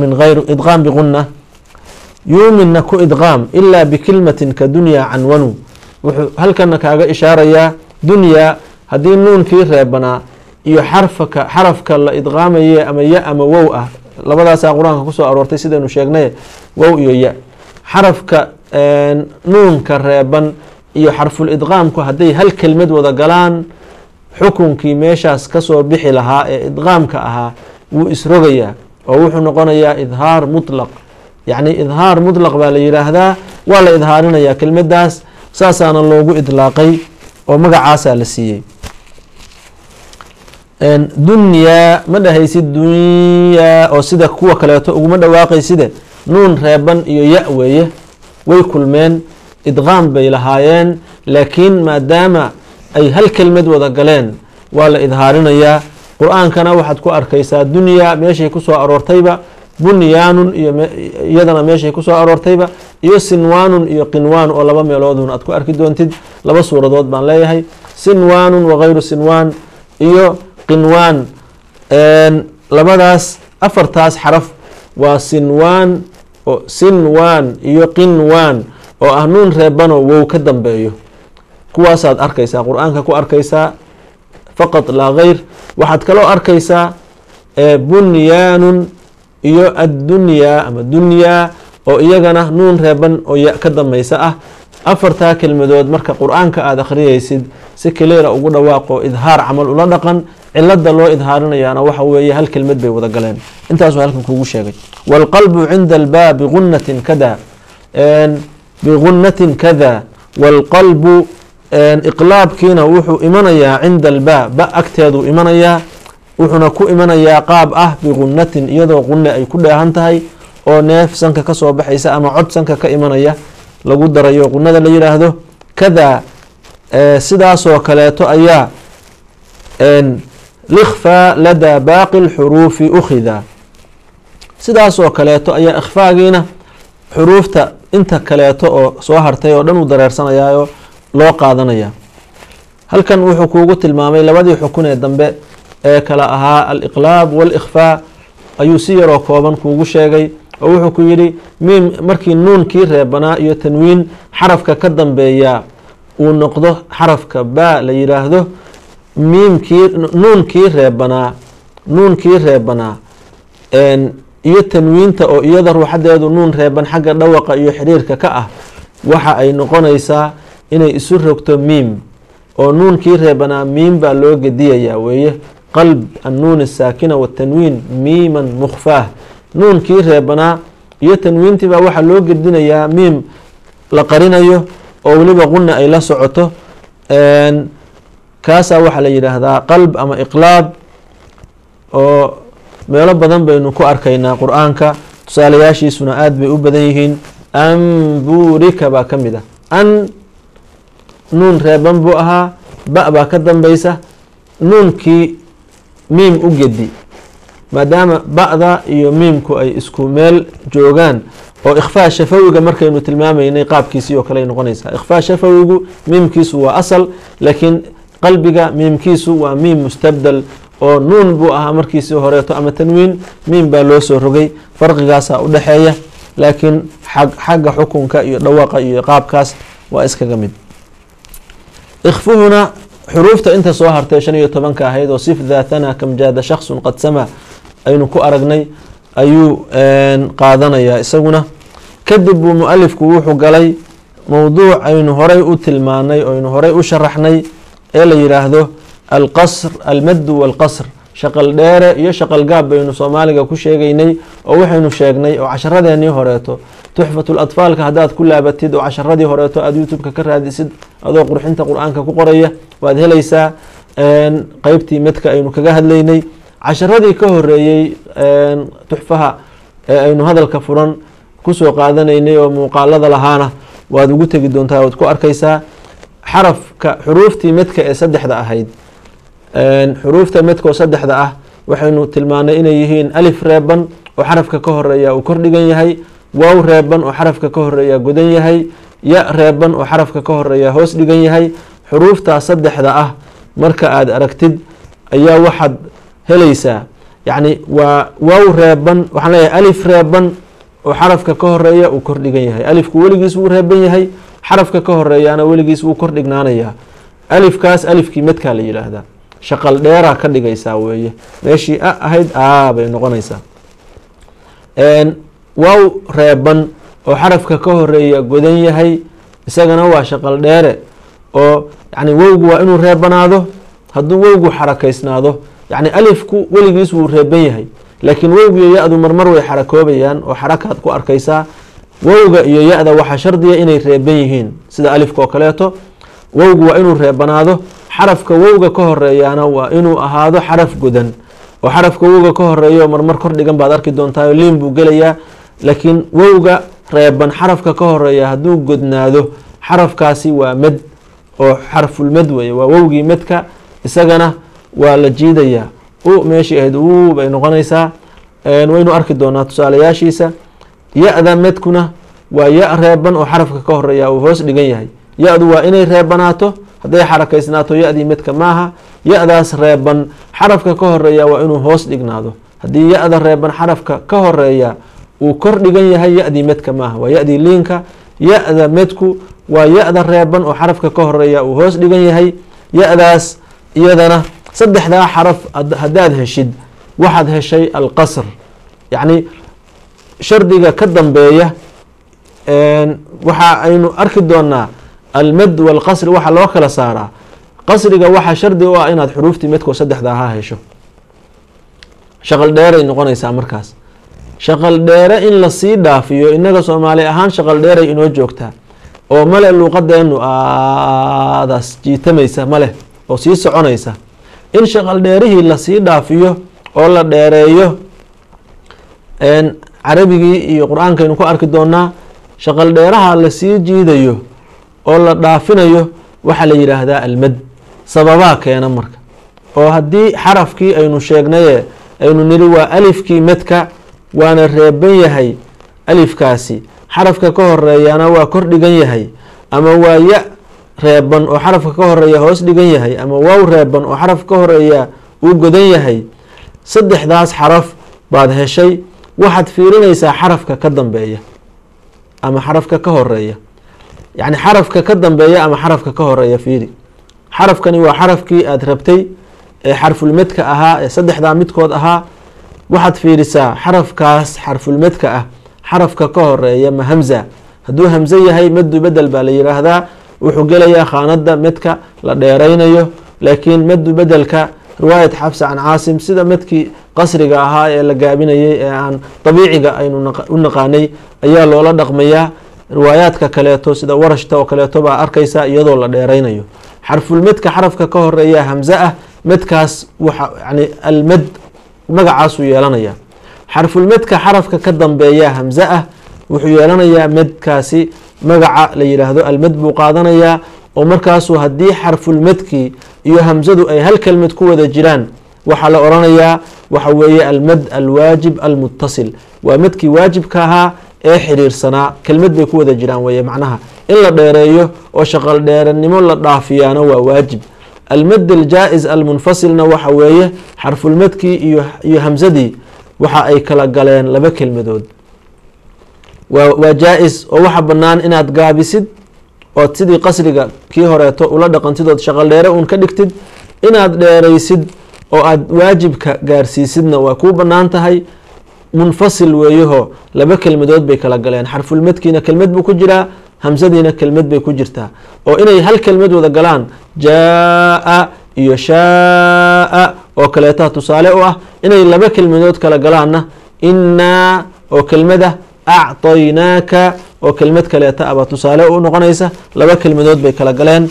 min ayr idqaam bigunna yuuminna ku idqaam ilaa bikilmatin ka dunyaa canwanu wuxuu halkana kaaga ishaarayaa dunyaa haddii nuunkii reebanaa iyo xarfaka xarafka la idqaamaye ama ya ama wow ah. Labadaasaa qur'aanka ku soo aroortay sidaynu sheegnay wow iyo ya. Xarafka nuunka reeban iyo xarful idqaamku hadday hal kelmad wada galaan xukunkii meeshaas ka soo bixi lahaa ee idqaamka ahaa wuu isrogayaa oo wuxuu noqonayaa idhaar mutlaq yacni idhaar mutlaq baa la yidhaahdaa waa la idhaarinayaa kelmadaas saasaana loogu idlaaqay oo magacaasaa la siiyey. Dunyaa ma dhahaysid dunyaa oo sida kuwa kaleeto uguma dhawaaqayside nuun reeban iyo ya weeye way kulmeen idqaam bay lahaayeen laakiin maadaama ay hal kelmad wada galeen waa la idhaarinayaa qur'aankana waxaad ku arkaysaa dunyaa meeshay ku soo aroortayba bunyaanun iyo iyadana meeshay ku soo aroortayba iyo sinwaanun iyo qinwaan oo laba meeloodun aad ku arki doontid laba suuradood baan leeyahay. Sinwaanun wagayru sinwaan iyo qinwaan. Labadaas afartaas xaraf waa sinwaan sinwaan iyo qinwaan oo ah nuun reebano wow ka dambeeyo. Kuwaasaad arkaysaa qur'aanka ku arkaysaa faqad laa gayr waxaad kaloo arkaysaa bunyaanun iyo addunyaa ama dunyaa oo iyagana nuun reeban oo ka dambeysa ah. Afartaa kelmadood marka qur'aanka aada akhriyaysid si kaleera ugu dhawaaqo idhaar camal ula dhaqan cilada loo idhaarinayaana waxa weeye hal kelmad bay wada galeen. Intaasuu halkan kuugu sheegay. Waalqalbu cinda albaa bigunnatin kada bigunnatin kada waalqalbu iqlaabkiina wuxuu imanayaa cinda albaa ba agteeduu imanayaa wuxuuna ku imanayaa qaab ah bigunnatin iyadoo qunne ay ku dheehan tahay oo neef sanka ka soo baxaysa ama cod sanka ka imanaya lagu darayo. Qunada la yidhaahdo kada sidaasoo kaleeto ayaa likhfaa ladaa baaqi lxuruufi ukhida. Sidaasoo kaleeto ayaa ikhfaagiina xuruufta inta kaleeto oo soo hartay oo dhan u dareersanayaayo loo qaadanaya. Halkan wuxuu kuugu tilmaamay labadii xukun ee dambe ee kala ahaa aliqlaab waalikhfaa ayuu si yaroo kooban kuugu sheegay oo wuxuu ku yidhi miim markii nuunkii reebanaa iyo tanwiin xarafka ka dambeeya uu noqdo xarafka baa la yidhaahdo miimkii nuunkii reebanaa nuunkii reebanaa iyo tanwiinta oo iyada ruuxadeedu nuun reeban xagga dhawaqa iyo xiriirka ka ah waxa ay noqonaysaa inay isu rogto miim oo nuunkii reebanaa miim baa loo gediyayaa weeye qalb annuun asaakina watanwiin miiman mukhfaah. Nuunkii reebanaa iyo tanwiintii baa waxaa loo gedinayaa miim la qarinayo oo weliba quna ay la socoto. Kaasaa waxaa la yidhaahdaa qalb ama iqlaab oo meelo badan baynu ku arkaynaa qur'aanka. Tusaalayaashiisuna aada bay u badan yihiin. Amburika baa ka mid ah. An nuun reeban buu ahaa ba baa ka dambeysa nuunkii miim u gedi maadaama ba'da iyo miimku ay isku meel joogaan oo ikhfaa shafawiga markaynu tilmaamaynay qaabkiisii oo kale ay noqonaysaa. Ikhfaa shafawigu miimkiisu waa asal laakiin qalbiga miimkiisu waa miim mustabdel oo nuun buu ahaa markiisii horeeto ama tanwiin miim baa loo soo rogay farqigaasaa u dhexeeya laakiin xagga xukunka iyo dhawaqa iyo qaabkaas waa iskaga mid. Ikhfuhuna xuruufta inta soo hartay shan iyo tobanka ahayd oo sif daatana kam jaada shaksun qad sama aynu ku aragnay ayuu qaadanayaa isaguna kadib buu mualifku wuxuu galay mowduuc aynu horay u tilmaanay oo aynu horay u sharaxnay ee la yidhaahdo alqasr almaddu walqasr. Shaqal dheere iyo shaqal gaab baynu soomaaliga ku sheegaynay oo waxaynu sheegnay oo casharadeenii horeeto. Tuxfatul atfaalka haddaad ku laabatid oo casharadii horeeto aada youtube-ka ka raadisid adoo qurxinta qur'aanka ku qoraya waad helaysaa qeybtii medka aynu kaga hadlaynay. Casharadii ka horeeyey tuxfaha ee aynu hadalka furan ku soo qaadanaynay oo muuqaalada lahaana waad ugu tegi doontaa waad ku arkaysaa xarafka xuruuftii medka ee saddexda ahayd. Xuruufta medka oo saddexda ah waxaynu tilmaanay inay yihiin alif reeban oo xarafka ka horreeya uu kordhigan yahay waaw reeban oo xarafka ka horreeya godan yahay ya reeban oo xarafka ka horreeya hoos dhigan yahay xuruuftaa saddexda ah marka aada aragtid ayaa waxaad helaysaa. Yacni waa waaw reeban waxaan leeyahay alif reeban oo xarafka ka horreeya uu kordhigan yahay. Alifku weligiis wuu reeban yahay xarafka ka horeeyaana weligiis wuu kordhignaanayaa alifkaas alifkii medkaa la yidhaahdaa. Shaqal dheeraa ka dhigaysaa weeye. Meeshii a ahayd a bay noqonaysaa. Waaw reeban oo xarafka ka horreeya godan yahay isagana waa shaqal dheere oo yani wowgu waa inuu reebanaado hadduu wowgu xarakaysnaado yacni alifku weligiis wuu reeban yahay. Laakiin wowga iyo ya-du marmar way xarakoobayaan oo xarakaad ku arkaysaa wowga iyo ya-da waxaa shardiya inay reeban yihiin. Sida alifka oo kaleeto wowgu waa inuu reebanaado xarafka wowga ka horeeyaana waa inuu ahaado xaraf godan oo xarafka wowga ka horeeyo marmar kor dhigan baad arki doontaa liin buu gelayaa. Laakiin wowga reeban xarafka ka horreeya hadduu godnaado xarafkaasi waa med oo xarfulmed weye waa wowgii medka isagana waa la jiidayaa u meeshii ahayd u bay noqonaysaa. Waynu arki doonaa tusaalayaashiisa. Ya-da medkuna waa ya reeban oo xarafka ka horreeya uu hoos dhigan yahay. Ya-du waa inay reebanaato hadday xarakaysnaato ya-dii medka maaha. Ya-daas reeban xarafka ka horreeya waa inuu hoos dhignaado. Haddii ya-da reeban xarafka ka horreeya uu kor dhigan yahay ya-dii medka maaha. Waa ya-dii liinka ya-da medku waa ya-da reeban oo xarafka ka horreeya uu hoos dhigan yahay. Ya-daas iyadana saddexdaa xaraf haddaad heshid waxaad heshay alqasr. Yacni shardiga ka dambeeya waxa aynu arki doonaa almad walqasri waxaa loo kala saaraa. Qasriga waxaa shardi u ah inaad xuruuftii medkoo saddexda ahaa hesho. Shaqal dheeray noqonaysaa markaas. Shaqal dheere in la sii dhaafiyo inaga soomaali ahaan shaqal dheeray inoo joogtaa oo male luuqadeenu aadaas jiitamaysa maleh oo sii soconaysa. In shaqal dheerihii la sii dhaafiyo oo la dheereeyo carabigii iyo qur'aankaynu ku arki doonaa shaqal dheeraha la sii jiidayo oo la dhaafinayo waxaa la yidhaahdaa almad sababaa keena marka. Oo haddii xarafkii aynu sheegnaye aynu niri waa alifkii medka waana reeban yahay alifkaasi xarafka ka horeeyana waa kor dhigan yahay ama waa ya reeban oo xarafka ka horreeya hoos dhigan yahay ama waaw reeban oo xarafka ka horreeya uu godan yahay. Saddexdaas xaraf baad heshay waxaad fiirinaysaa xarafka ka dambeeya ama xarafka ka horreeya yacni xarafka ka dambeeya ama xarafka ka horreeya fiiri. Xarafkani waa xarafkii aada rabtay ee xarfulmedka ahaa ee saddexdaa midkood ahaa. Waxaad fiirisaa xarafkaas xarfulmedka ah xarafka ka horreeya ma hamza. Hadduu hamze yahay madu bedel baa la yidhaahdaa wuxuu gelayaa khaanada medka la dheeraynayo laakiin madu bedelka riwaayat xabsa can caasim sida medkii qasriga ahaa ee la gaabinayay ee aan dabiiciga aynu u naqaanay ayaa loola dhaqmayaa. Riwaayaadka kaleeto sida warashta oo kaleeto baa arkaysa iyadoo la dheeraynayo. Xarfulmedka xarafka ka horreeya hamze ah medkaas waxa yani almed magacaasuu yeelanaya xarfulmedka xarafka ka dambeeya hamze ah wuxuu yeelanayaa medkaasi magaca la yidhaahdo almed buu qaadanayaa oo markaasuu haddii xarfulmedkii iyo hamzadu ay hal kelmad ku wada jiraan waxaa la odhanayaa waxa weeye almed alwaajib almutasil waa medkii waajibka ahaa ee xiriirsanaa kelmad bay ku wada jiraan weye macnaha. In la dheereeyo oo shaqal dheeranimo la dhaafiyaana waa waajib. Almed aljaa-is almunfasilna waxa weeye xarfulmedkii iyo hamzadii waxa ay kala galeen laba kelmadood. Waa jaa-is oo waxa bannaan inaad gaabisid ood sidii qasriga kii horeeto ula dhaqantid ood shaqal dheere uun ka dhigtid inaad dheeraysid oo aad waajibka gaarsiisidna waa kuu bannaan tahay. Munfasil weeyaho laba kelmadood bay kala galeen. Xarfulmedkiina kelmad buu ku jiraa hamsadiina kelmad bay ku jirtaa. Oo inay hal kelmad wada galaan jaa iyo shaa oo kaleetaa tusaale u ah inay laba kelmadood kala galaanna. Innaa oo kelmada acطaynaaka oo kelmad kaleeta aba tusaale u noqonaysa. Laba kelmadood bay kala galeen.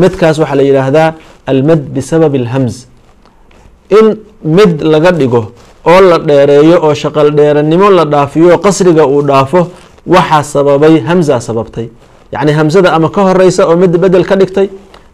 Medkaas waxaa la yidhaahdaa almed bisabab اlhamz in mid laga dhigo oo la dheereeyo oo shaqal dheeranimo la dhaafiyo qasriga uu dhaafo waxaa sababay hamza sababtay. Yacni hamzada ama ka horeysa oo mid bedel ka dhigtay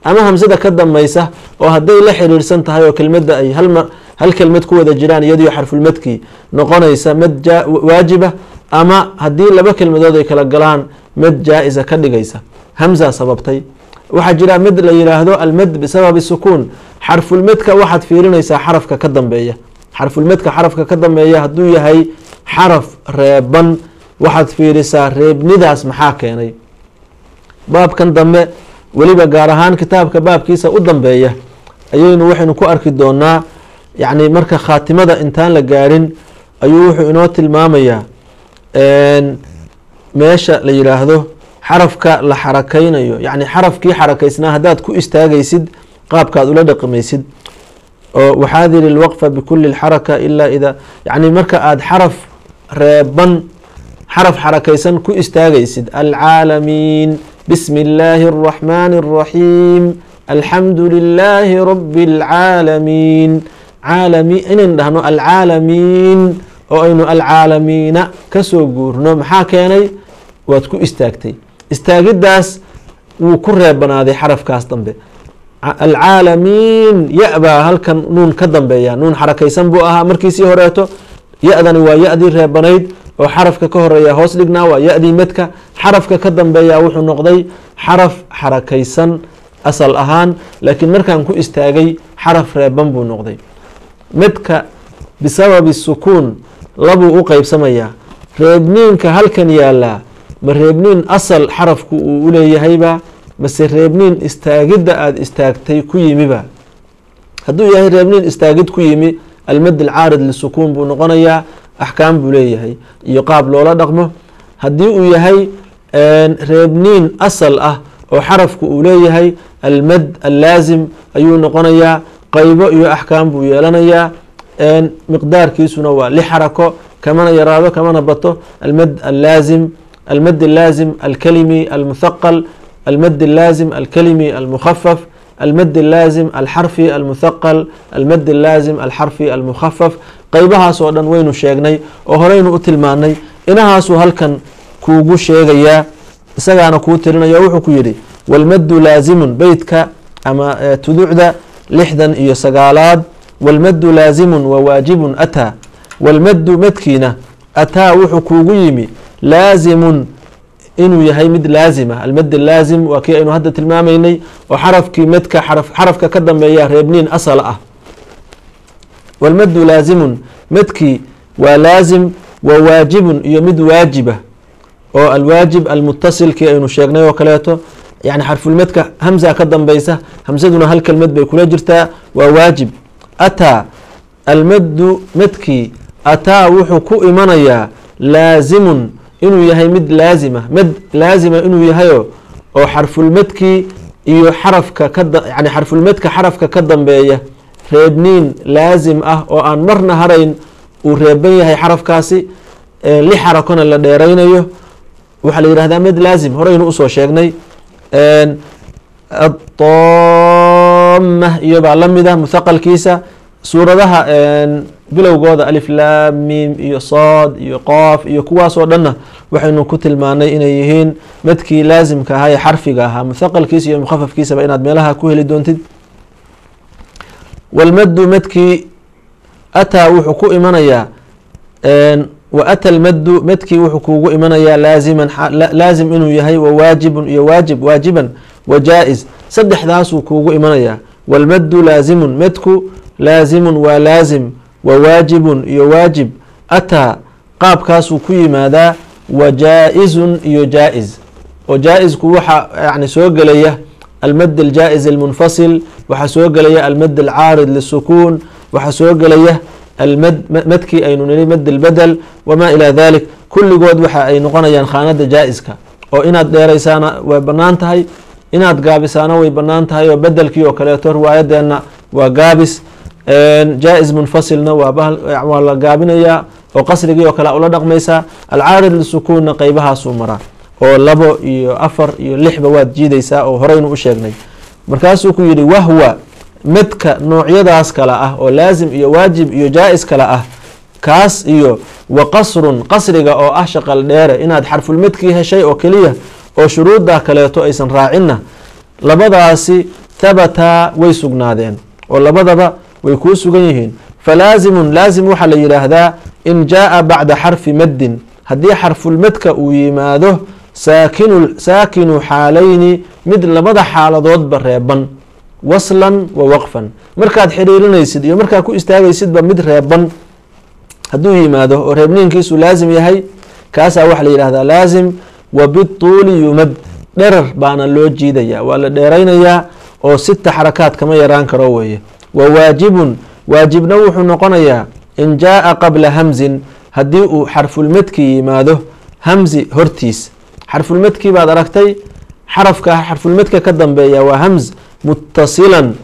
ama hamzada ka dambaysa oo hadday la xiriirsan tahay oo kelmadda ay hal kelmad ku wada jiraan iyadiyo xarfulmedkii noqonaysa mad waajiba ama haddii laba kelmadood ay kala galaan mad jaa-isa ka dhigaysa. Hamza sababtay. Waxaa jira mid la yidhaahdo almed bisababi sukuun xarfulmedka waxaad fiirinaysaa xarafka ka dambeeya. Xarfulmedka xarafka ka dambeeya hadduu yahay xaraf reeban waxaad fiirisaa reebnidaas maxaa keenay? Baabkan dambe weliba gaar ahaan kitaabka baabkiisa u dambeeya ayaynu waxaynu ku arki doonaa yacni marka khaatimada intaan la gaarin ayuu wuxuu inoo tilmaamayaa meesha la yidhaahdo xarafka la xarakaynayo. Yacni xarafkii xarakaysnaa haddaad ku istaagaysid qaabkaad ula dhaqmaysid. Oo waxaadiri lwaqfa bikuli lxaraka ilaa ida yacni marka aada xaraf reeban xaraf xarakaysan ku istaagaysid alcaalamiin bismi illaahi اraxmaani اraxiim alxamdu lilaahi rabi اlcaalamiin caalami inayn dhahno alcaalamiin oo aynu alcaalamiina kasoo guurno maxaa keenay waad ku istaagtay istaagiddaas wuu ku reebanaaday xarafkaas dambe alcaalamiin ya-baa halkan nuun ka dambeeya nuun xarakaysan buu ahaa markiisii horeeto ya-dani waa ya-dii reebanayd oo xarafka ka horreeya hoos dhignaa waa ya-dii medka xarafka ka dambeeya wuxuu noqday xaraf xarakaysan asal ahaan laakiin markaan ku istaagay xaraf reeban buu noqday. Medka bisababi sukuun labuu u qeybsamayaa reebniinka halkan yaalaa ma reebniin asal xarafku uu u leeyahayba mase reebniin istaagidda aada istaagtay ku yimiba. Hadduu yahay reebniin istaagid ku yimi almad alcaarid lisukuun buu noqonayaa axkaam buu leeyahay. Iyo qaab loola dhaqmo haddii uu yahay reebniin asal ah oo xarafku uu leeyahay almad allaasim ayuu noqonayaa qaybo iyo axkaam buu yeelanayaa miqdaarkiisuna waa li xarako kamana yaraado kamana bato almad allaazim almad allaazim alkalimi almuthaqal almad allaazim alkalimi almukhafaf almad allaazim alxarfi almuthaqal almad allaazim alxarfi almukhafaf qeybahaas oo dhan waynu sheegnay oo horeynu u tilmaanay inahaasuu halkan kuugu sheegayaa isagaana kuu tirinaya wuxuu ku yidhi walmaddu laazimun beytka ama tuducda lixdan iyo sagaalaad walmaddu laazimun wa waajibun ataa walmaddu madkiina ataa wuxuu kuugu yimi laazimun inuu yahay mid laazima. Almad laazim waa kii aynu hadda tilmaamaynay oo xarafkii madka xarafka ka dambeeya reebniin asal ah. Walmaddu laazimun madkii waa laazim wa waajibun iyo mid waajiba. Oo alwaajib almutasilkii aynu sheegnay oo kaleeto yani xarfulmadka hamza ka dambeysa hamsaduna hal kelmad bay kula jirtaa waa waajib. Ataa almaddu madkii ataa wuxuu ku imanayaa laazimun inuu yahay mid laazima mad laazima inuu yahayo oo xarfulmadkii iyo xarafka ka yani xarfulmadka xarafka ka dambeeya reebniin laasim ah oo aan marna harayn uu reeban yahay xarafkaasi li xarakona la dheeraynayo. Waxaa la yihahdaa mid laasim horeynu u soo sheegnay adama iyo baa la mid ah muthaqalkiisa suuradaha bilowgooda alif laam mim iyo sood iyo qoof iyo kuwaasoo dhanna waxaynu ku tilmaanay inay yihiin madkii laasimka ahaa ee xarfiga ahaa muthaqalkiisa iyo mukhafafkiisaba inaad meelaha ku heli doontid. Walmaddu madkii ataa wuxuu ku imanayaa wa ata lmaddu madkii wuxuu kuugu imanayaa laaziman laazim inuu yahay wa waajibun iyo waajib waajiban wa jaa-is. Saddexdaasuu kuugu imanayaa. Walmaddu laazimun madku laazimun waa laazim wa waajibun iyo waajib. Ataa qaabkaasuu ku yimaadaa wa jaa-izun iyo jaa-is oo jaa-isku waxaa yani soo gelaya almad aljaa-is almunfasil waxaa soo gelaya almad alcaarid lisukuun waxaa soo gelaya almad madkii aynu niri mad albedel wamaa ilaa dalik kulligood waxa ay noqonayaan khaanada jaa-iska. Oo inaad dheeraysaana way bannaan tahay inaad gaabisaana way bannaan tahay oo bedelkii oo kaleeto riwaayadeenna waa gaabis jaa-is munfasilna waa la gaabinayaa oo qasrigii oo kale ula dhaqmaysaa alcaarid lisukuunna qeybahaasuu maraa oo labo iyo afar iyo lixba waad jiidaysaa oo horeynu u sheegnay. Markaasuu ku yidhi wahwa madka noocyadaas kale ah oo laasim iyo waajib iyo jaa-is kale ah kaas iyo wa qasrun qasriga oo ah shaqal dheere inaad xarfulmadkii heshay oo keliya oo shuruudda kaleeto aysan raacinna labadaasi thabataa way sugnaadeen. Oo labadaba way kuu sugan yihiin. Falaazimun laazim waxaa la yidhaahdaa in jaa bacda xarfi maddin. Haddii xarfulmadka uu yimaado saakinu saakinu xaalayni mid labada xaaladoodba reeban. Waslan wa waqfan. Markaad xiriirinaysid iyo markaad ku istaagaysidba mid reeban. Hadduu yimaado oo reebniinkiisu laasim yahay kaasaa waxaa la yidhahdaa laasim wa bituuli yumad. Dherar baana loo jiidaya waa la dheeraynayaa oo sita xarakaad kama yaraan karo weeye wa waajibun waajibna wuxuu noqonayaa in jaa qabla hamzin haddii uu xarfulmadkii yimaado hamzi hortiis. Xarfulmadkii baad aragtay xarafka xarfulmadka ka dambeeya waa hamz mutasilan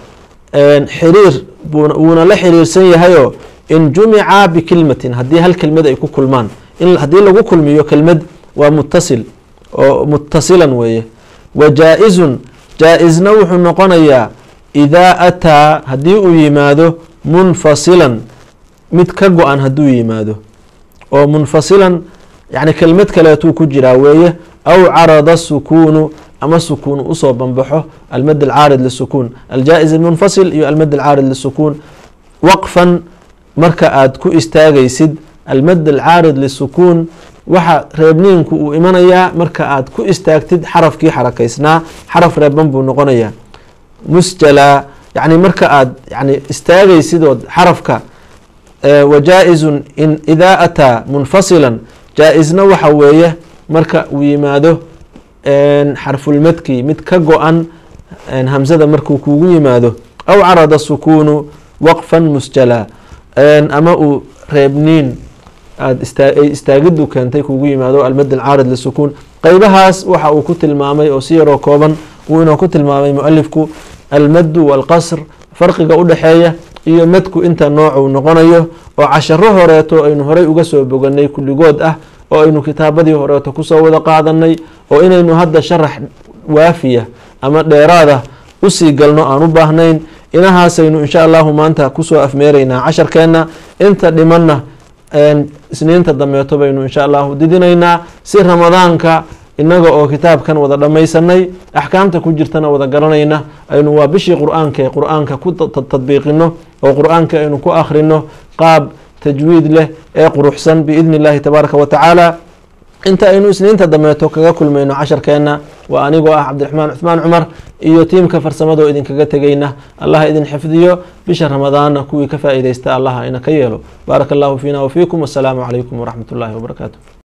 xiriir wuuna la xiriirsan yahayoo in jumica bikilmatin haddii hal kelmad ay ku kulmaan. Haddii lagu kulmiyo kelmad waa mutasil oo mutasilan weeye. Wa jaa-izun jaa-isna wuxuu noqonayaa idaa ataa haddii uu yimaado munfasilan mid ka go-an hadduu yimaado oo munfasilan yani kelmad kaleetuu ku jiraa weeye aw carada sukuunu ama sukuun u soo banbaxo almad alcaarid lisukuun aljaa-is iyo almad alcaarid lisukuun waqfan marka aad ku istaagaysid almad alcaarid lisukuun waxa reebniinku uu imanayaa marka aad ku istaagtid xarafkii xarakaysnaa xaraf reeban buu noqonayaa musjala yani marka aad yani istaagaysid ood xarafka wa jaa-izun in idaa ataa munfasilan jaa-isna waxa weeye marka uu yimaado xarfulmadkii mid ka go-an hamsada markuu kuugu yimaado aw carada sukuunu waqfan musjala ama uu reebniin aad istaagidu keentay kuugu yimaado almad alcaarid lisukuun qeybahaas waxa uu ku tilmaamay oo si yaroo kooban uu inoo ku tilmaamay mualifku almaddu walqasr farqiga u dhexeeya iyo madku inta noocuu noqonayo oo casharo horeeto aynu horey uga soo boganay kulligood ah oo aynu kitaabadii horeeto ku soo wada qaadanay oo inaynu hadda sharax waafiya ama dheeraada u sii galno aan u baahnayn inahaasaynu insha allahu maanta ku soo afmeeraynaa casharkeenna. Inta dhimanna isniinta dameeto baynu insha allahu didinaynaa. Si ramadaanka inaga oo kitaabkan wada dhammaysanay axkaamta ku jirtana wada garanayna aynu waa bishii qur'aanka ee qur'aanka ku tadbiiqino oo qur'aanka aynu ku akhrino qaab tajwiid leh ee quruxsan biidni illahi tabaaraka wa tacaala. Inta aynu isniinta dameeto kaga kulmayno casharkeenna waa anigoo ah cabdiraxmaan cuthmaan cumar iyo tiimka farsamadoo idinkaga tegayna. Allaha idin xifdiyo bisha ramadaanna kuwii ka faa-iideysta allaha ina ka yeelo. Baaraka allahu fiina wafiikum wasalaamu calaykum waraxmat ullahi wabarakaatu